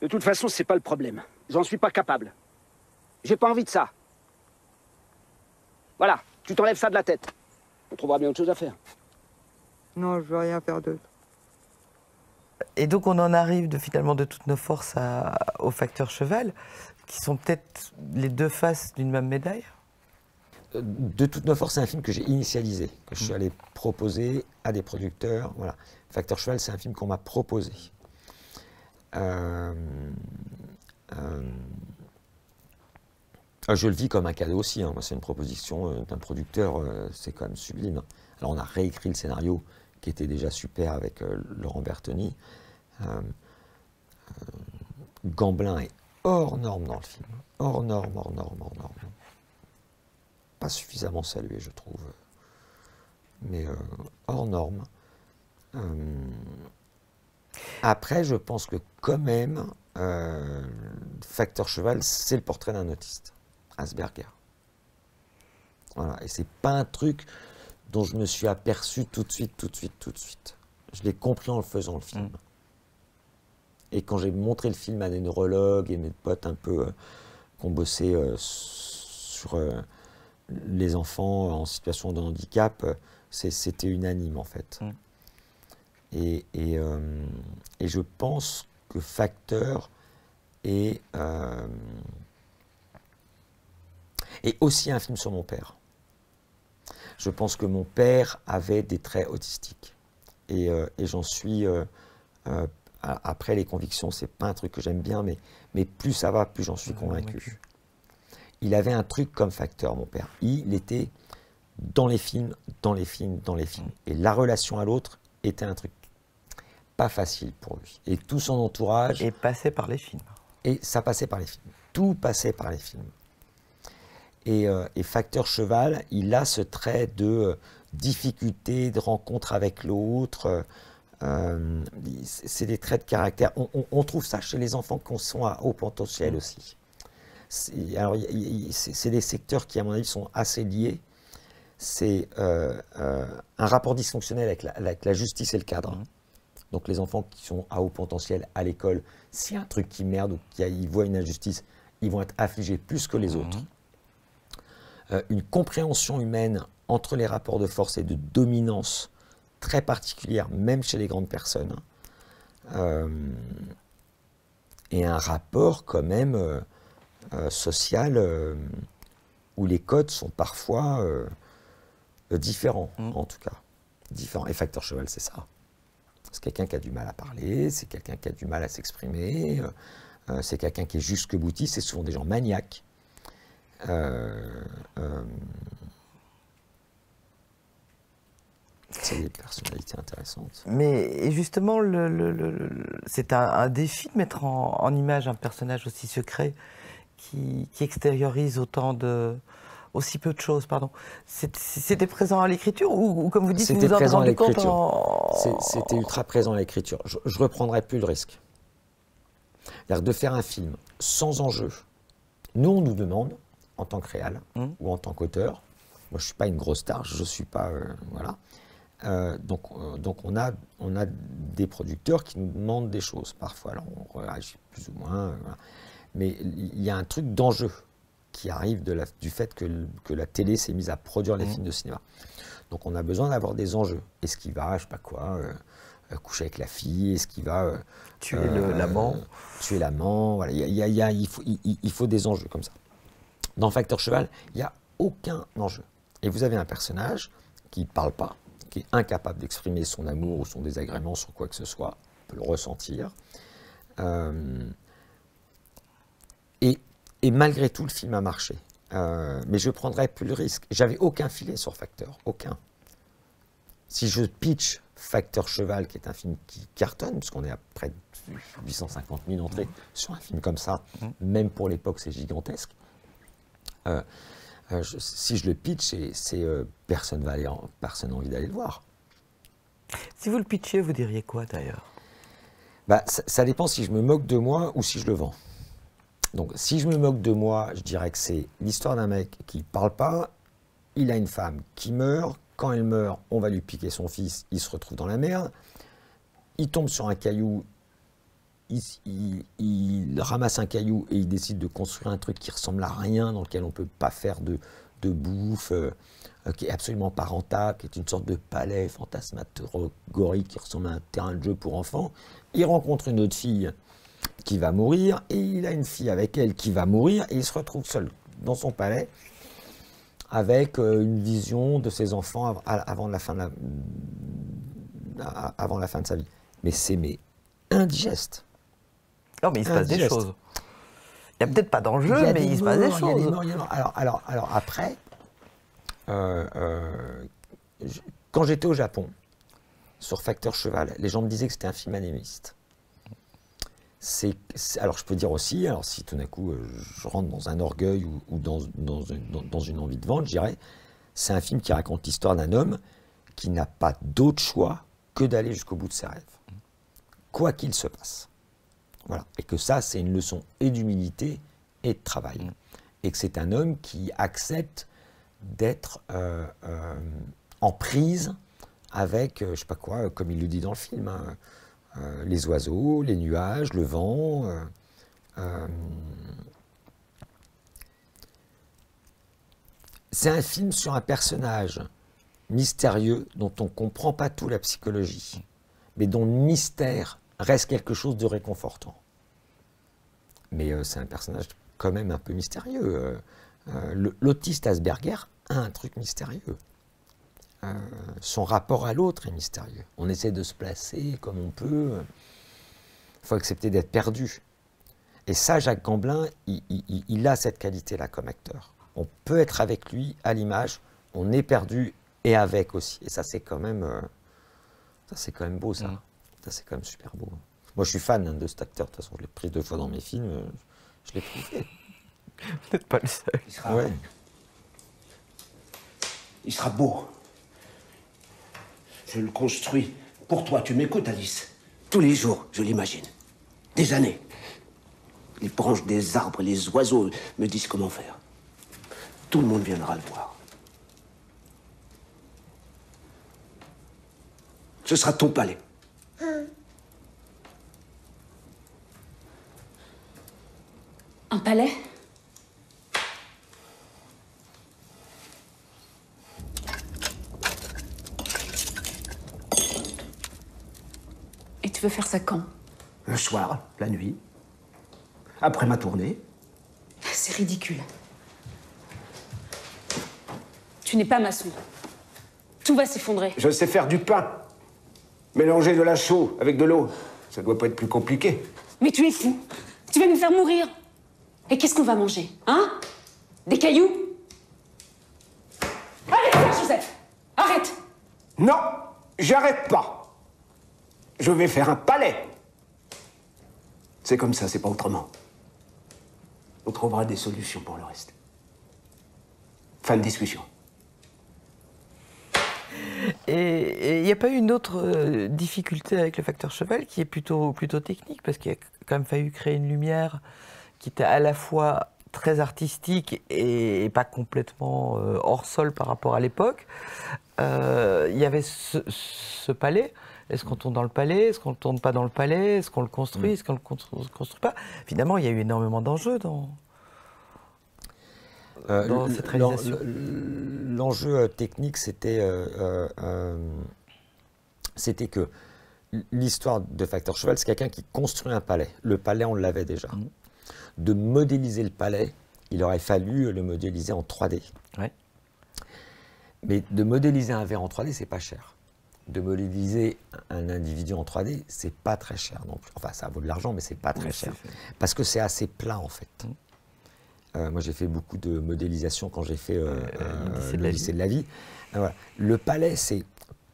De toute façon, c'est pas le problème. J'en suis pas capable. J'ai pas envie de ça. Voilà, tu t'enlèves ça de la tête. On trouvera bien autre chose à faire. Non, je veux rien faire d'autre. Et donc on en arrive de, finalement de toutes nos forces à- au facteur cheval, qui sont peut-être les deux faces d'une même médaille? Euh, De toutes nos forces, c'est un film que j'ai initialisé, que je suis allé proposer à des producteurs. Voilà. Facteur Cheval, c'est un film qu'on m'a proposé. Euh, euh, ah, je le vis comme un cadeau aussi. hein. C'est une proposition d'un producteur, c'est quand même sublime. Alors, on a réécrit le scénario qui était déjà super avec euh, Laurent Bertoni. Euh, euh, Gamblin est hors norme dans le film. Hors norme, hors norme, hors norme pas suffisamment salué, je trouve. Mais hors norme. Après, je pense que quand même, Facteur Cheval, c'est le portrait d'un autiste, Asperger. Voilà, et c'est pas un truc dont je me suis aperçu tout de suite, tout de suite, tout de suite. Je l'ai compris en le faisant le film. Et quand j'ai montré le film à des neurologues et mes potes un peu euh, qui ont bossé euh, sur euh, les enfants en situation de handicap, euh, c'était unanime en fait. Mm. Et, et, et je pense que Facteur est, est aussi un film sur mon père. Je pense que mon père avait des traits autistiques. Et, euh, et j'en suis. euh, euh, après, les convictions, c'est pas un truc que j'aime bien, mais, mais plus ça va, plus j'en suis Ouais, convaincu. Il avait un truc comme facteur, mon père. Il était dans les films, dans les films, dans les films. Et la relation à l'autre était un truc pas facile pour lui. Et tout son entourage. Et passer par les films. Et ça passait par les films. Tout passait par les films. Et, euh, et Facteur Cheval, il a ce trait de euh, difficulté, de rencontre avec l'autre. euh, c'est des traits de caractère. On, on- on trouve ça chez les enfants qui sont à haut potentiel aussi. C'est- Alors, c'est des secteurs qui, à mon avis, sont assez liés. C'est un rapport dysfonctionnel avec la, avec la justice et le cadre. Donc les enfants qui sont à haut potentiel à l'école, s'il y a un truc qui merde ou qu'ils voient une injustice, ils vont être affligés plus que les autres. Euh, une compréhension humaine entre les rapports de force et de dominance très particulière, même chez les grandes personnes. Euh, et un rapport quand même euh, euh, social où les codes sont parfois différents, en tout cas. Différents. Et Facteur Cheval, c'est ça. C'est quelqu'un qui a du mal à parler, c'est quelqu'un qui a du mal à s'exprimer, c'est quelqu'un qui est jusque boutiste, c'est souvent des gens maniaques. C'est des personnalités intéressantes. Mais et justement, le, le- le- le- c'est un, un défi de mettre en, en image un personnage aussi secret qui, qui extériorise autant de aussi peu de choses, pardon. C'était présent à l'écriture ou, ou comme vous dites, vous C'était vous en rendu compte en... C'était ultra présent à l'écriture. Je, je reprendrai plus le risque. C'est-à-dire de faire un film sans enjeu. Nous, on nous demande, en tant que réal Mm. ou en tant qu'auteur, moi je ne suis pas une grosse star, je ne suis pas. euh, voilà. Euh, donc euh, donc on, a, on a des producteurs qui nous demandent des choses parfois. Alors on réagit plus ou moins. voilà. Mais il y a un truc d'enjeu qui arrive de la- du fait que, que la télé s'est mise à produire les films de cinéma. Donc on a besoin d'avoir des enjeux. Est-ce qu'il va, je sais pas quoi, coucher avec la fille? Est-ce qu'il va Tuer l'amant? Tuer l'amant? Voilà, il, y a- il y a- faut, il faut des enjeux comme ça. Dans Facteur Cheval, il n'y a aucun enjeu. Et vous avez un personnage qui ne parle pas, qui est incapable d'exprimer son amour ou son désagrément sur quoi que ce soit, on peut le ressentir. Euh, et, et malgré tout, le film a marché. Euh, mais je prendrais plus le risque. J'avais aucun filet sur Facteur, aucun. Si je pitch Facteur Cheval, qui est un film qui cartonne, puisqu'on est à près de 850 000 entrées sur un film comme ça, même pour l'époque, c'est gigantesque. Euh, euh, je- si je le pitch, c'est, euh, personne va aller, en- personne n'a envie d'aller le voir. Si vous le pitchiez, vous diriez quoi d'ailleurs? Bah, ça, ça dépend si je me moque de moi ou si je le vends. Donc, si je me moque de moi, je dirais que c'est l'histoire d'un mec qui ne parle pas. Il a une femme qui meurt. Quand elle meurt, on va lui piquer son fils. Il se retrouve dans la merde. Il tombe sur un caillou. Il, ramasse un caillou et il décide de construire un truc qui ressemble à rien, dans lequel on ne peut pas faire de, bouffe, euh, qui est absolument pas rentable, qui est une sorte de palais fantasmagorique qui ressemble à un terrain de jeu pour enfants. Il rencontre une autre fille qui va mourir et il a une fille avec elle qui va mourir et il se retrouve seul dans son palais avec euh, une vision de ses enfants avant la fin de, avant la fin de sa vie. Mais c'est mais indigeste. Non, mais il se passe des choses. Il n'y a peut-être pas d'enjeu, mais il se passe des choses. Alors, alors, alors après, euh, euh, quand j'étais au Japon, sur Facteur Cheval, les gens me disaient que c'était un film animiste. C'est, alors je peux dire aussi, alors si tout d'un coup euh, je rentre dans un orgueil ou, ou dans, dans une, dans- dans une envie de vendre, je dirais, c'est un film qui raconte l'histoire d'un homme qui n'a pas d'autre choix que d'aller jusqu'au bout de ses rêves, quoi qu'il se passe. Et que ça, c'est une leçon et d'humilité et de travail. Et que c'est un homme qui accepte d'être euh, euh, en prise avec, euh, je sais pas quoi, comme il le dit dans le film, hein, euh, les oiseaux, les nuages, le vent. c'est un film sur un personnage mystérieux dont on ne comprend pas tout la psychologie, mais dont le mystère reste quelque chose de réconfortant. Mais euh, c'est un personnage quand même un peu mystérieux. euh, euh, L'autiste Asperger a un truc mystérieux. Euh, son rapport à l'autre est mystérieux. On essaie de se placer comme on peut. Il faut accepter d'être perdu. Et ça, Jacques Gamblin, il, a cette qualité-là comme acteur. On peut être avec lui à l'image, on est perdu et avec aussi. Et ça, c'est quand même, quand même beau, ça. Ça, c'est quand même super beau. Moi, je suis fan hein, de cet acteur. De toute façon, je l'ai pris deux fois dans mes films. euh, Je l'ai prouvé. Vous [LAUGHS] n'êtes pas le seul. Il sera, Ouais. il sera beau. Je le construis pour toi. Tu m'écoutes, Alice? Tous les jours, je l'imagine. Des années. Les branches des arbres, les oiseaux me disent comment faire. Tout le monde viendra le voir. Ce sera ton palais. Un palais? Et tu veux faire ça quand? Le soir, la nuit. après ma tournée. C'est ridicule. Tu n'es pas maçon. Tout va s'effondrer. Je sais faire du pain. Mélanger de la chaux avec de l'eau, ça doit pas être plus compliqué. Mais tu es fou. Tu vas nous faire mourir. Et qu'est-ce qu'on va manger Hein? Des cailloux? Arrête ça, Joseph Arrête Non, j'arrête pas. Je vais faire un palais. C'est comme ça, c'est pas autrement. On trouvera des solutions pour le reste. Fin de discussion. Et il n'y a pas eu une autre euh, difficulté avec le facteur cheval qui est plutôt, plutôt technique, parce qu'il a quand même fallu créer une lumière qui était à la fois très artistique et, pas complètement euh, hors sol par rapport à l'époque. Euh, Il y avait ce, ce palais. Est-ce qu'on tourne dans le palais? Est-ce qu'on ne tourne pas dans le palais? Est-ce qu'on le construit? Est-ce qu'on ne le constru- construit pas? Finalement, il y a eu énormément d'enjeux dans, dans cette réalisation. L'enjeu euh, technique, c'était euh, euh, euh, c'était que l'histoire de Facteur Cheval, c'est quelqu'un qui construit un palais. Le palais, on l'avait déjà. Mmh. De modéliser le palais, il aurait fallu le modéliser en 3D. Ouais. Mais de modéliser un verre en 3D, c'est pas cher. De modéliser un individu en 3D, c'est pas très cher non plus. Enfin, ça vaut de l'argent, mais c'est pas très Oui, cher. Parce que c'est assez plat, en fait. Euh, moi, j'ai fait beaucoup de modélisation quand j'ai fait euh, euh, lycée le la lycée vie. de la vie. Euh, voilà. Le palais, c'est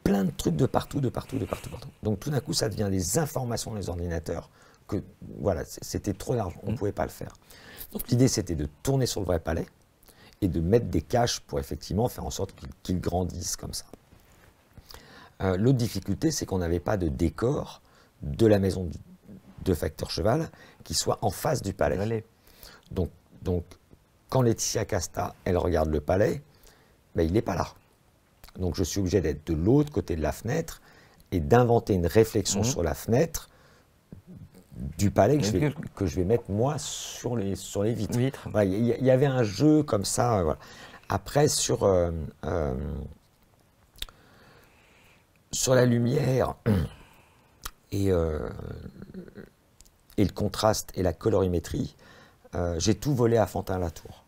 plein de trucs de partout, de partout, de partout, partout. Donc, tout d'un coup, ça devient des informations dans les ordinateurs que, voilà, c'était trop d'argent. On ne pouvait pas le faire. Donc, l'idée, c'était de tourner sur le vrai palais et de mettre des caches pour effectivement faire en sorte qu'il qu'il grandisse comme ça. Euh, L'autre difficulté, c'est qu'on n'avait pas de décor de la maison de Facteur Cheval qui soit en face du palais. Donc, donc, quand Laetitia Casta, elle regarde le palais, ben, il n'est pas là. Donc, je suis obligé d'être de l'autre côté de la fenêtre et d'inventer une réflexion Mhm. sur la fenêtre du palais que je, vais, Ok. que je vais mettre moi sur les, sur les vitres. Voilà, Il y, avait un jeu comme ça. euh, voilà. Après, sur, euh, euh, sur la lumière et, euh, et le contraste et la colorimétrie, euh, j'ai tout volé à Fantin-Latour.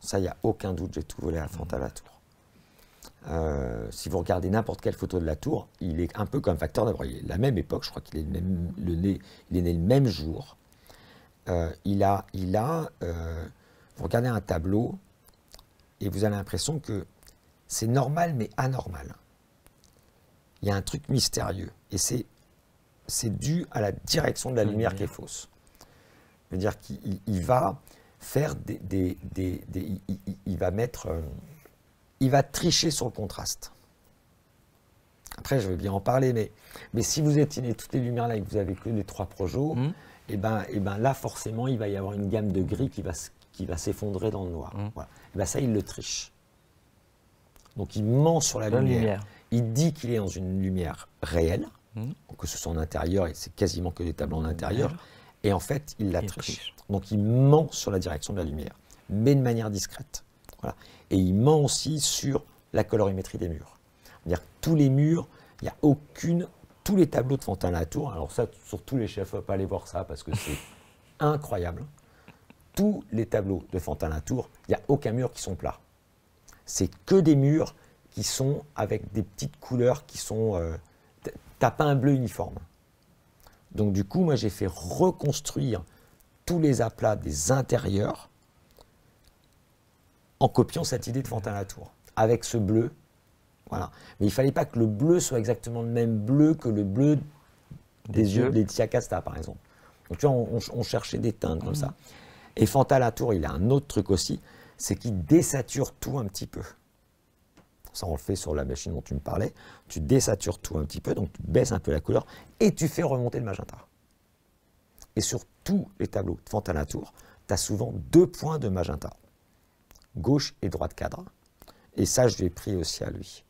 Ça, il n'y a aucun doute, j'ai tout volé à Fantin-Latour. Euh, si vous regardez n'importe quelle photo de la tour, il est un peu comme Facteur. D'abord, il est de la même époque, je crois qu'il est, même- le né, il est né le même jour. Euh, il a, il a euh, vous regardez un tableau et vous avez l'impression que c'est normal mais anormal. Il y a un truc mystérieux et c'est, c'est dû à la direction de la lumière qui est fausse. C'est-à-dire qu'il il- il va faire des, des- des- des- il, va mettre, euh, il va tricher sur le contraste. Après, je vais bien en parler, mais, mais si vous éteignez toutes les lumières là et que vous avez que les trois projos, Mhm. et ben, et ben là, forcément, il va y avoir une gamme de gris qui va, qui va s'effondrer dans le noir. Mhm. Voilà. Et ben ça, il le triche. Donc, il ment sur la lumière. lumière. Il dit qu'il est dans une lumière réelle, Mhm. que ce soit en intérieur, et c'est quasiment que des tableaux en intérieur. Et en fait, il la Il triche. triche. Donc, il ment sur la direction de la lumière, mais de manière discrète. Voilà. Et il ment aussi sur la colorimétrie des murs. C'est-à-dire que tous les murs, il n'y a aucune. Tous les tableaux de Fontaine-Latour, alors ça, sur tous les chefs, pas aller voir ça parce que c'est [LAUGHS] incroyable. Tous les tableaux de Fontaine-Latour, il n'y a aucun mur qui sont plats. C'est que des murs qui sont avec des petites couleurs qui sont. euh, T'as pas un bleu uniforme. Donc du coup, moi j'ai fait reconstruire tous les aplats des intérieurs en copiant cette idée de Fontaine-Latour, avec ce bleu. Voilà. Mais il fallait pas que le bleu soit exactement le même bleu que le bleu des, Des yeux des Tiacasta, par exemple. Donc tu vois, on, on- on cherchait des teintes comme ça. Et Fontaine-Latour, il a un autre truc aussi, c'est qu'il désature tout un petit peu. Ça, on le fait sur la machine dont tu me parlais. Tu désatures tout un petit peu, donc tu baisses un peu la couleur et tu fais remonter le magenta. Et sur tous les tableaux de Fontaine-Latour, tu as souvent deux points de magenta, gauche et droite cadre. Et ça, je l'ai pris aussi à lui.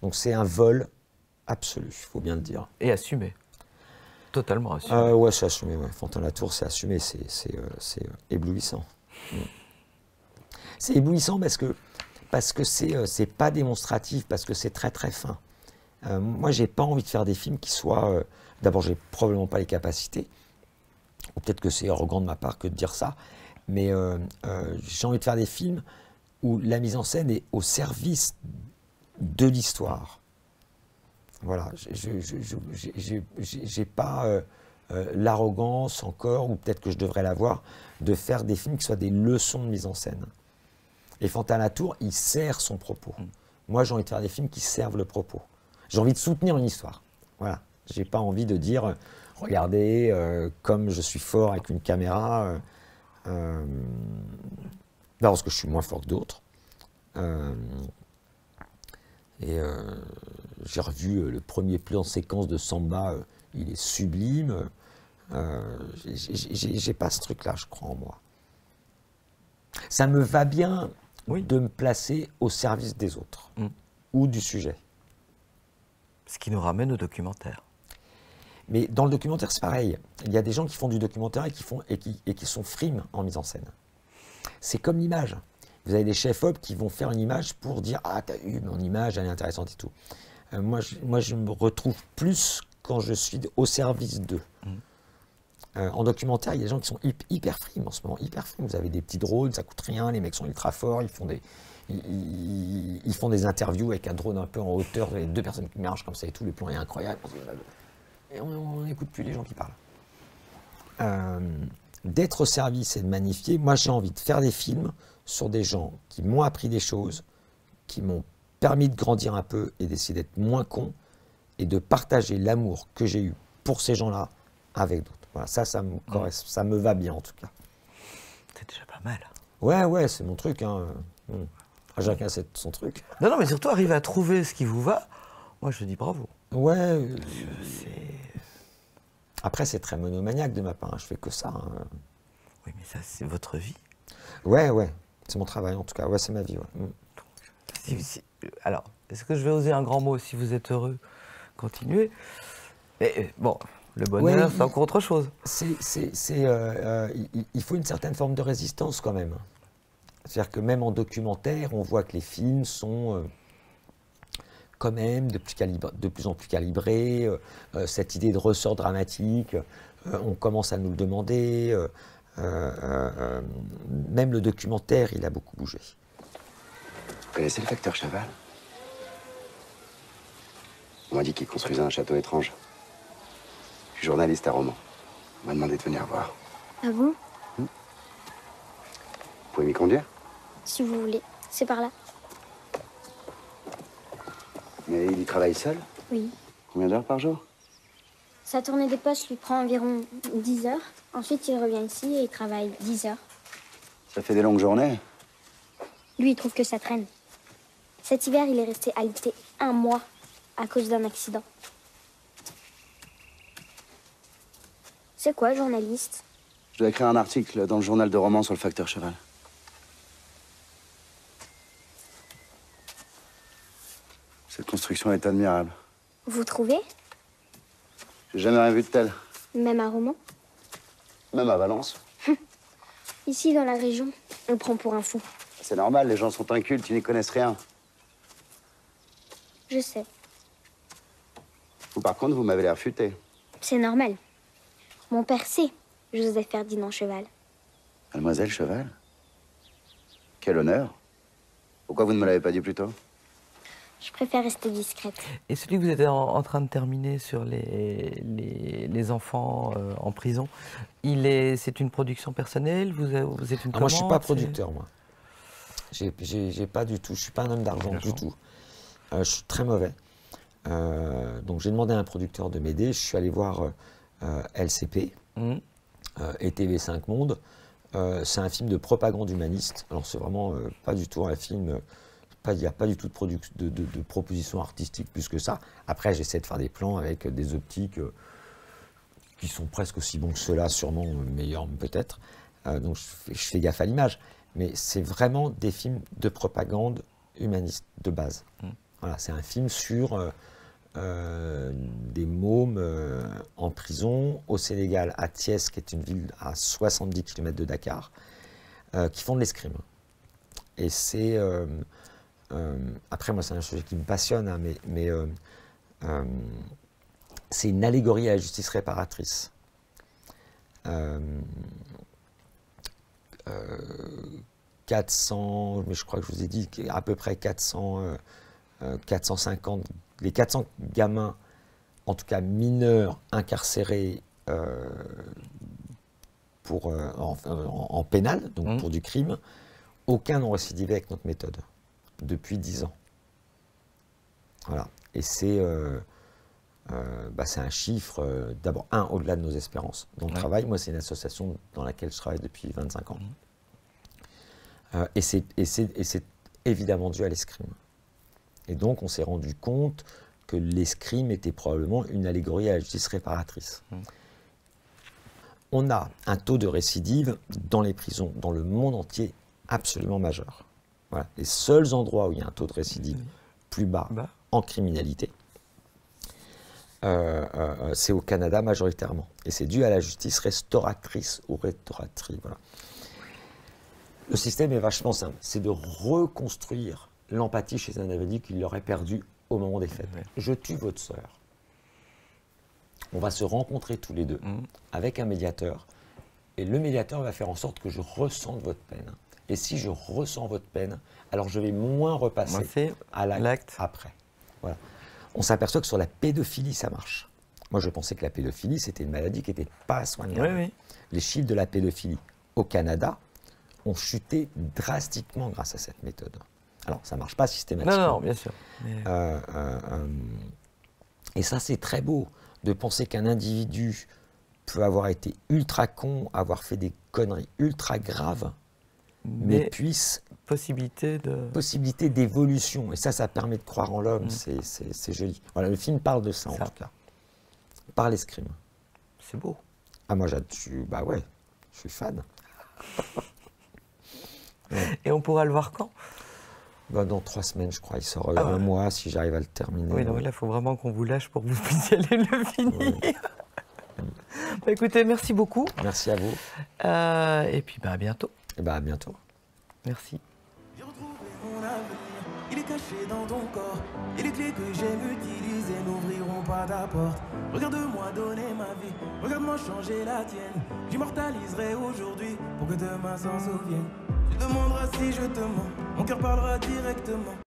Donc c'est un vol absolu, il faut bien le dire. Et assumé. Totalement assumé. Euh, ouais, c'est assumé. Ouais. Fontaine-Latour, c'est assumé, c'est euh, euh, éblouissant. Mm. [LAUGHS] C'est éblouissant parce que parce que c'est euh, c'est pas démonstratif, parce que c'est très très fin. Euh, moi, j'ai pas envie de faire des films qui soient. euh, D'abord, j'ai probablement pas les capacités. ou peut-être que c'est arrogant de ma part que de dire ça, mais euh, euh, j'ai envie de faire des films où la mise en scène est au service de l'histoire. Voilà, je n'ai pas l'arrogance encore, ou peut-être que je devrais l'avoir, de faire des films qui soient des leçons de mise en scène. Et Fantin Latour, il sert son propos. Moi, j'ai envie de faire des films qui servent le propos. J'ai envie de soutenir une histoire. Voilà. J'ai pas envie de dire, regardez, euh, comme je suis fort avec une caméra, euh, euh, parce que je suis moins fort que d'autres. et j'ai revu le premier plan séquence de Samba, il est sublime. j'ai pas ce truc-là, je crois en moi. Ça me va bien de me placer au service des autres mm. ou du sujet. Ce qui nous ramène au documentaire. Mais dans le documentaire, c'est pareil. Il y a des gens qui font du documentaire et qui, font, et qui, et qui sont frimes en mise en scène. C'est comme l'image. Vous avez des chefs-op qui vont faire une image pour dire Ah, t'as eu mon image, elle est intéressante et tout. Euh, moi, je, moi, je me retrouve plus quand je suis au service d'eux. Mm. Euh, en documentaire, il y a des gens qui sont hyper, frimes en ce moment, hyper frimes. Vous avez des petits drones, ça coûte rien, les mecs sont ultra forts, ils font des, interviews avec un drone un peu en hauteur, les deux personnes qui marchent comme ça et tout, le plan est incroyable. Et on n'écoute plus les gens qui parlent. Euh, d'être au service et de magnifier, moi j'ai envie de faire des films sur des gens qui m'ont appris des choses, qui m'ont permis de grandir un peu et d'essayer d'être moins con et de partager l'amour que j'ai eu pour ces gens-là avec d'autres. Voilà, ça, ça me, ça me va bien en tout cas. C'est déjà pas mal. Ouais, ouais, c'est mon truc. Hein. Chacun c'est son truc. [LAUGHS] Non, non, mais surtout arriver à trouver ce qui vous va. Moi, je dis bravo. Ouais. Après, c'est très monomaniaque de ma part. Hein. Je fais que ça. Hein. Oui, mais ça, c'est votre vie. Ouais, ouais. C'est mon travail en tout cas. Ouais, c'est ma vie. Hmm. alors, est-ce que je vais oser un grand mot Si vous êtes heureux, continuez. Mais bon, le bonheur, c'est encore autre chose. C'est, euh, euh, il, faut une certaine forme de résistance quand même. C'est-à-dire que même en documentaire, on voit que les films sont euh, quand même de plus, de plus, en plus calibrés. cette idée de ressort dramatique, on commence à nous le demander. même le documentaire, il a beaucoup bougé. Vous connaissez le facteur Chaval? On m'a dit qu'il construisait un château étrange journaliste à roman. On m'a demandé de venir voir. Ah bon? Hmm. Vous pouvez m'y conduire? Si vous voulez. C'est par là. Mais il y travaille seul? Oui. Combien d'heures par jour? Sa tournée des postes lui prend environ 10 heures. Ensuite, il revient ici et il travaille 10 heures. Ça fait des longues journées? Lui, il trouve que ça traîne. Cet hiver, il est resté alité un mois à cause d'un accident. C'est quoi, journaliste? Je dois écrire un article dans le journal de romans sur le facteur cheval. Cette construction est admirable. Vous trouvez? J'ai jamais rien vu de tel. Même un roman? Même à Valence. Ici, dans la région, on prend pour un fou. C'est normal, les gens sont incultes, ils n'y connaissent rien. Je sais. Vous, par contre, vous m'avez l'air futé. C'est normal. Mon père sait Joseph Ferdinand Cheval. Mademoiselle Cheval? Quel honneur. Pourquoi vous ne me l'avez pas dit plus tôt? Je préfère rester discrète. Et celui que vous êtes en, train de terminer sur les, les, enfants euh, en prison, il est, c'est une production personnelle? Vous, vous êtes une ah, Moi, je ne suis pas producteur, moi. J'ai pas du tout, je suis pas un homme d'argent du tout. Euh, je suis très mauvais. Euh, donc j'ai demandé à un producteur de m'aider. Je suis allé voir euh, LCP mmh. euh, et TV5 Monde. Euh, c'est un film de propagande humaniste. Alors c'est vraiment pas du tout un film il n'y a pas du tout de, de, de, proposition artistique plus que ça. Après, j'essaie de faire des plans avec des optiques qui sont presque aussi bons que ceux-là, sûrement meilleurs peut-être. donc je fais, gaffe à l'image. Mais c'est vraiment des films de propagande humaniste de base. Mmh. Voilà, c'est un film sur euh, des mômes euh, en prison au Sénégal, à Thiès, qui est une ville à 70 km de Dakar, euh, qui font de l'escrime. Et c'est. après, moi, c'est un sujet qui me passionne, hein, mais, c'est une allégorie à la justice réparatrice. euh, euh, 400, mais je crois que je vous ai dit à peu près 400, euh, euh, 450, les 400 gamins, en tout cas mineurs, incarcérés euh, pour, euh, en, en- en pénal, donc pour du crime, aucun n'ont récidivé avec notre méthode depuis 10 ans. Voilà. Et c'est euh, bah, un chiffre, d'abord, un, au-delà de nos espérances. Dans le Ouais. travail, moi, c'est une association dans laquelle je travaille depuis 25 ans. C'est- et c'est évidemment dû à l'escrime. Et donc, on s'est rendu compte que l'escrime était probablement une allégorie à la justice réparatrice. On a un taux de récidive dans les prisons, dans le monde entier, absolument majeur. Voilà. Les seuls endroits où il y a un taux de récidive plus bas en criminalité, euh, euh, c'est au Canada majoritairement. Et c'est dû à la justice restauratrice ou restauratrice. Voilà. Le système est vachement simple. C'est de reconstruire l'empathie chez un individu qu'il aurait perdu au moment des faits. Je tue votre sœur. On va se rencontrer tous les deux avec un médiateur. Et le médiateur va faire en sorte que je ressente votre peine. Et si je ressens votre peine, alors je vais moins repasser Repasser à l'acte après. Voilà. On s'aperçoit que sur la pédophilie, ça marche. Moi, je pensais que la pédophilie, c'était une maladie qui n'était pas soignable. Oui, oui. Les chiffres de la pédophilie au Canada ont chuté drastiquement grâce à cette méthode. Alors, ça ne marche pas systématiquement. Non, non, bien sûr. Mais- Euh, euh, euh, et ça, c'est très beau de penser qu'un individu peut avoir été ultra con, avoir fait des conneries ultra graves, mais, Mais puisse possibilité de possibilité d'évolution. Et ça, ça permet de croire en l'homme. Mm. C'est- joli. Voilà, le film parle de ça, en tout cas. Par l'escrime. C'est beau. Ah, moi, j'ad- je suis, bah ouais, je suis fan. [LAUGHS] Et on pourra le voir quand? Bah, dans trois semaines, je crois. Il sort Ah un ouais. mois si j'arrive à le terminer. Oui, non, mais là, il faut vraiment qu'on vous lâche pour que vous puissiez aller le finir. Bah, écoutez, merci beaucoup. Merci à vous. Euh, et puis, bah, à bientôt. Et bah, à bientôt. Merci. Mon avenir, il est caché dans ton corps. Et les clés que j'aime utiliser n'ouvriront pas ta porte. Regarde-moi donner ma vie, regarde-moi changer la tienne. J'immortaliserai aujourd'hui pour que demain s'en souvienne. Tu demanderas si je te mens, mon cœur parlera directement.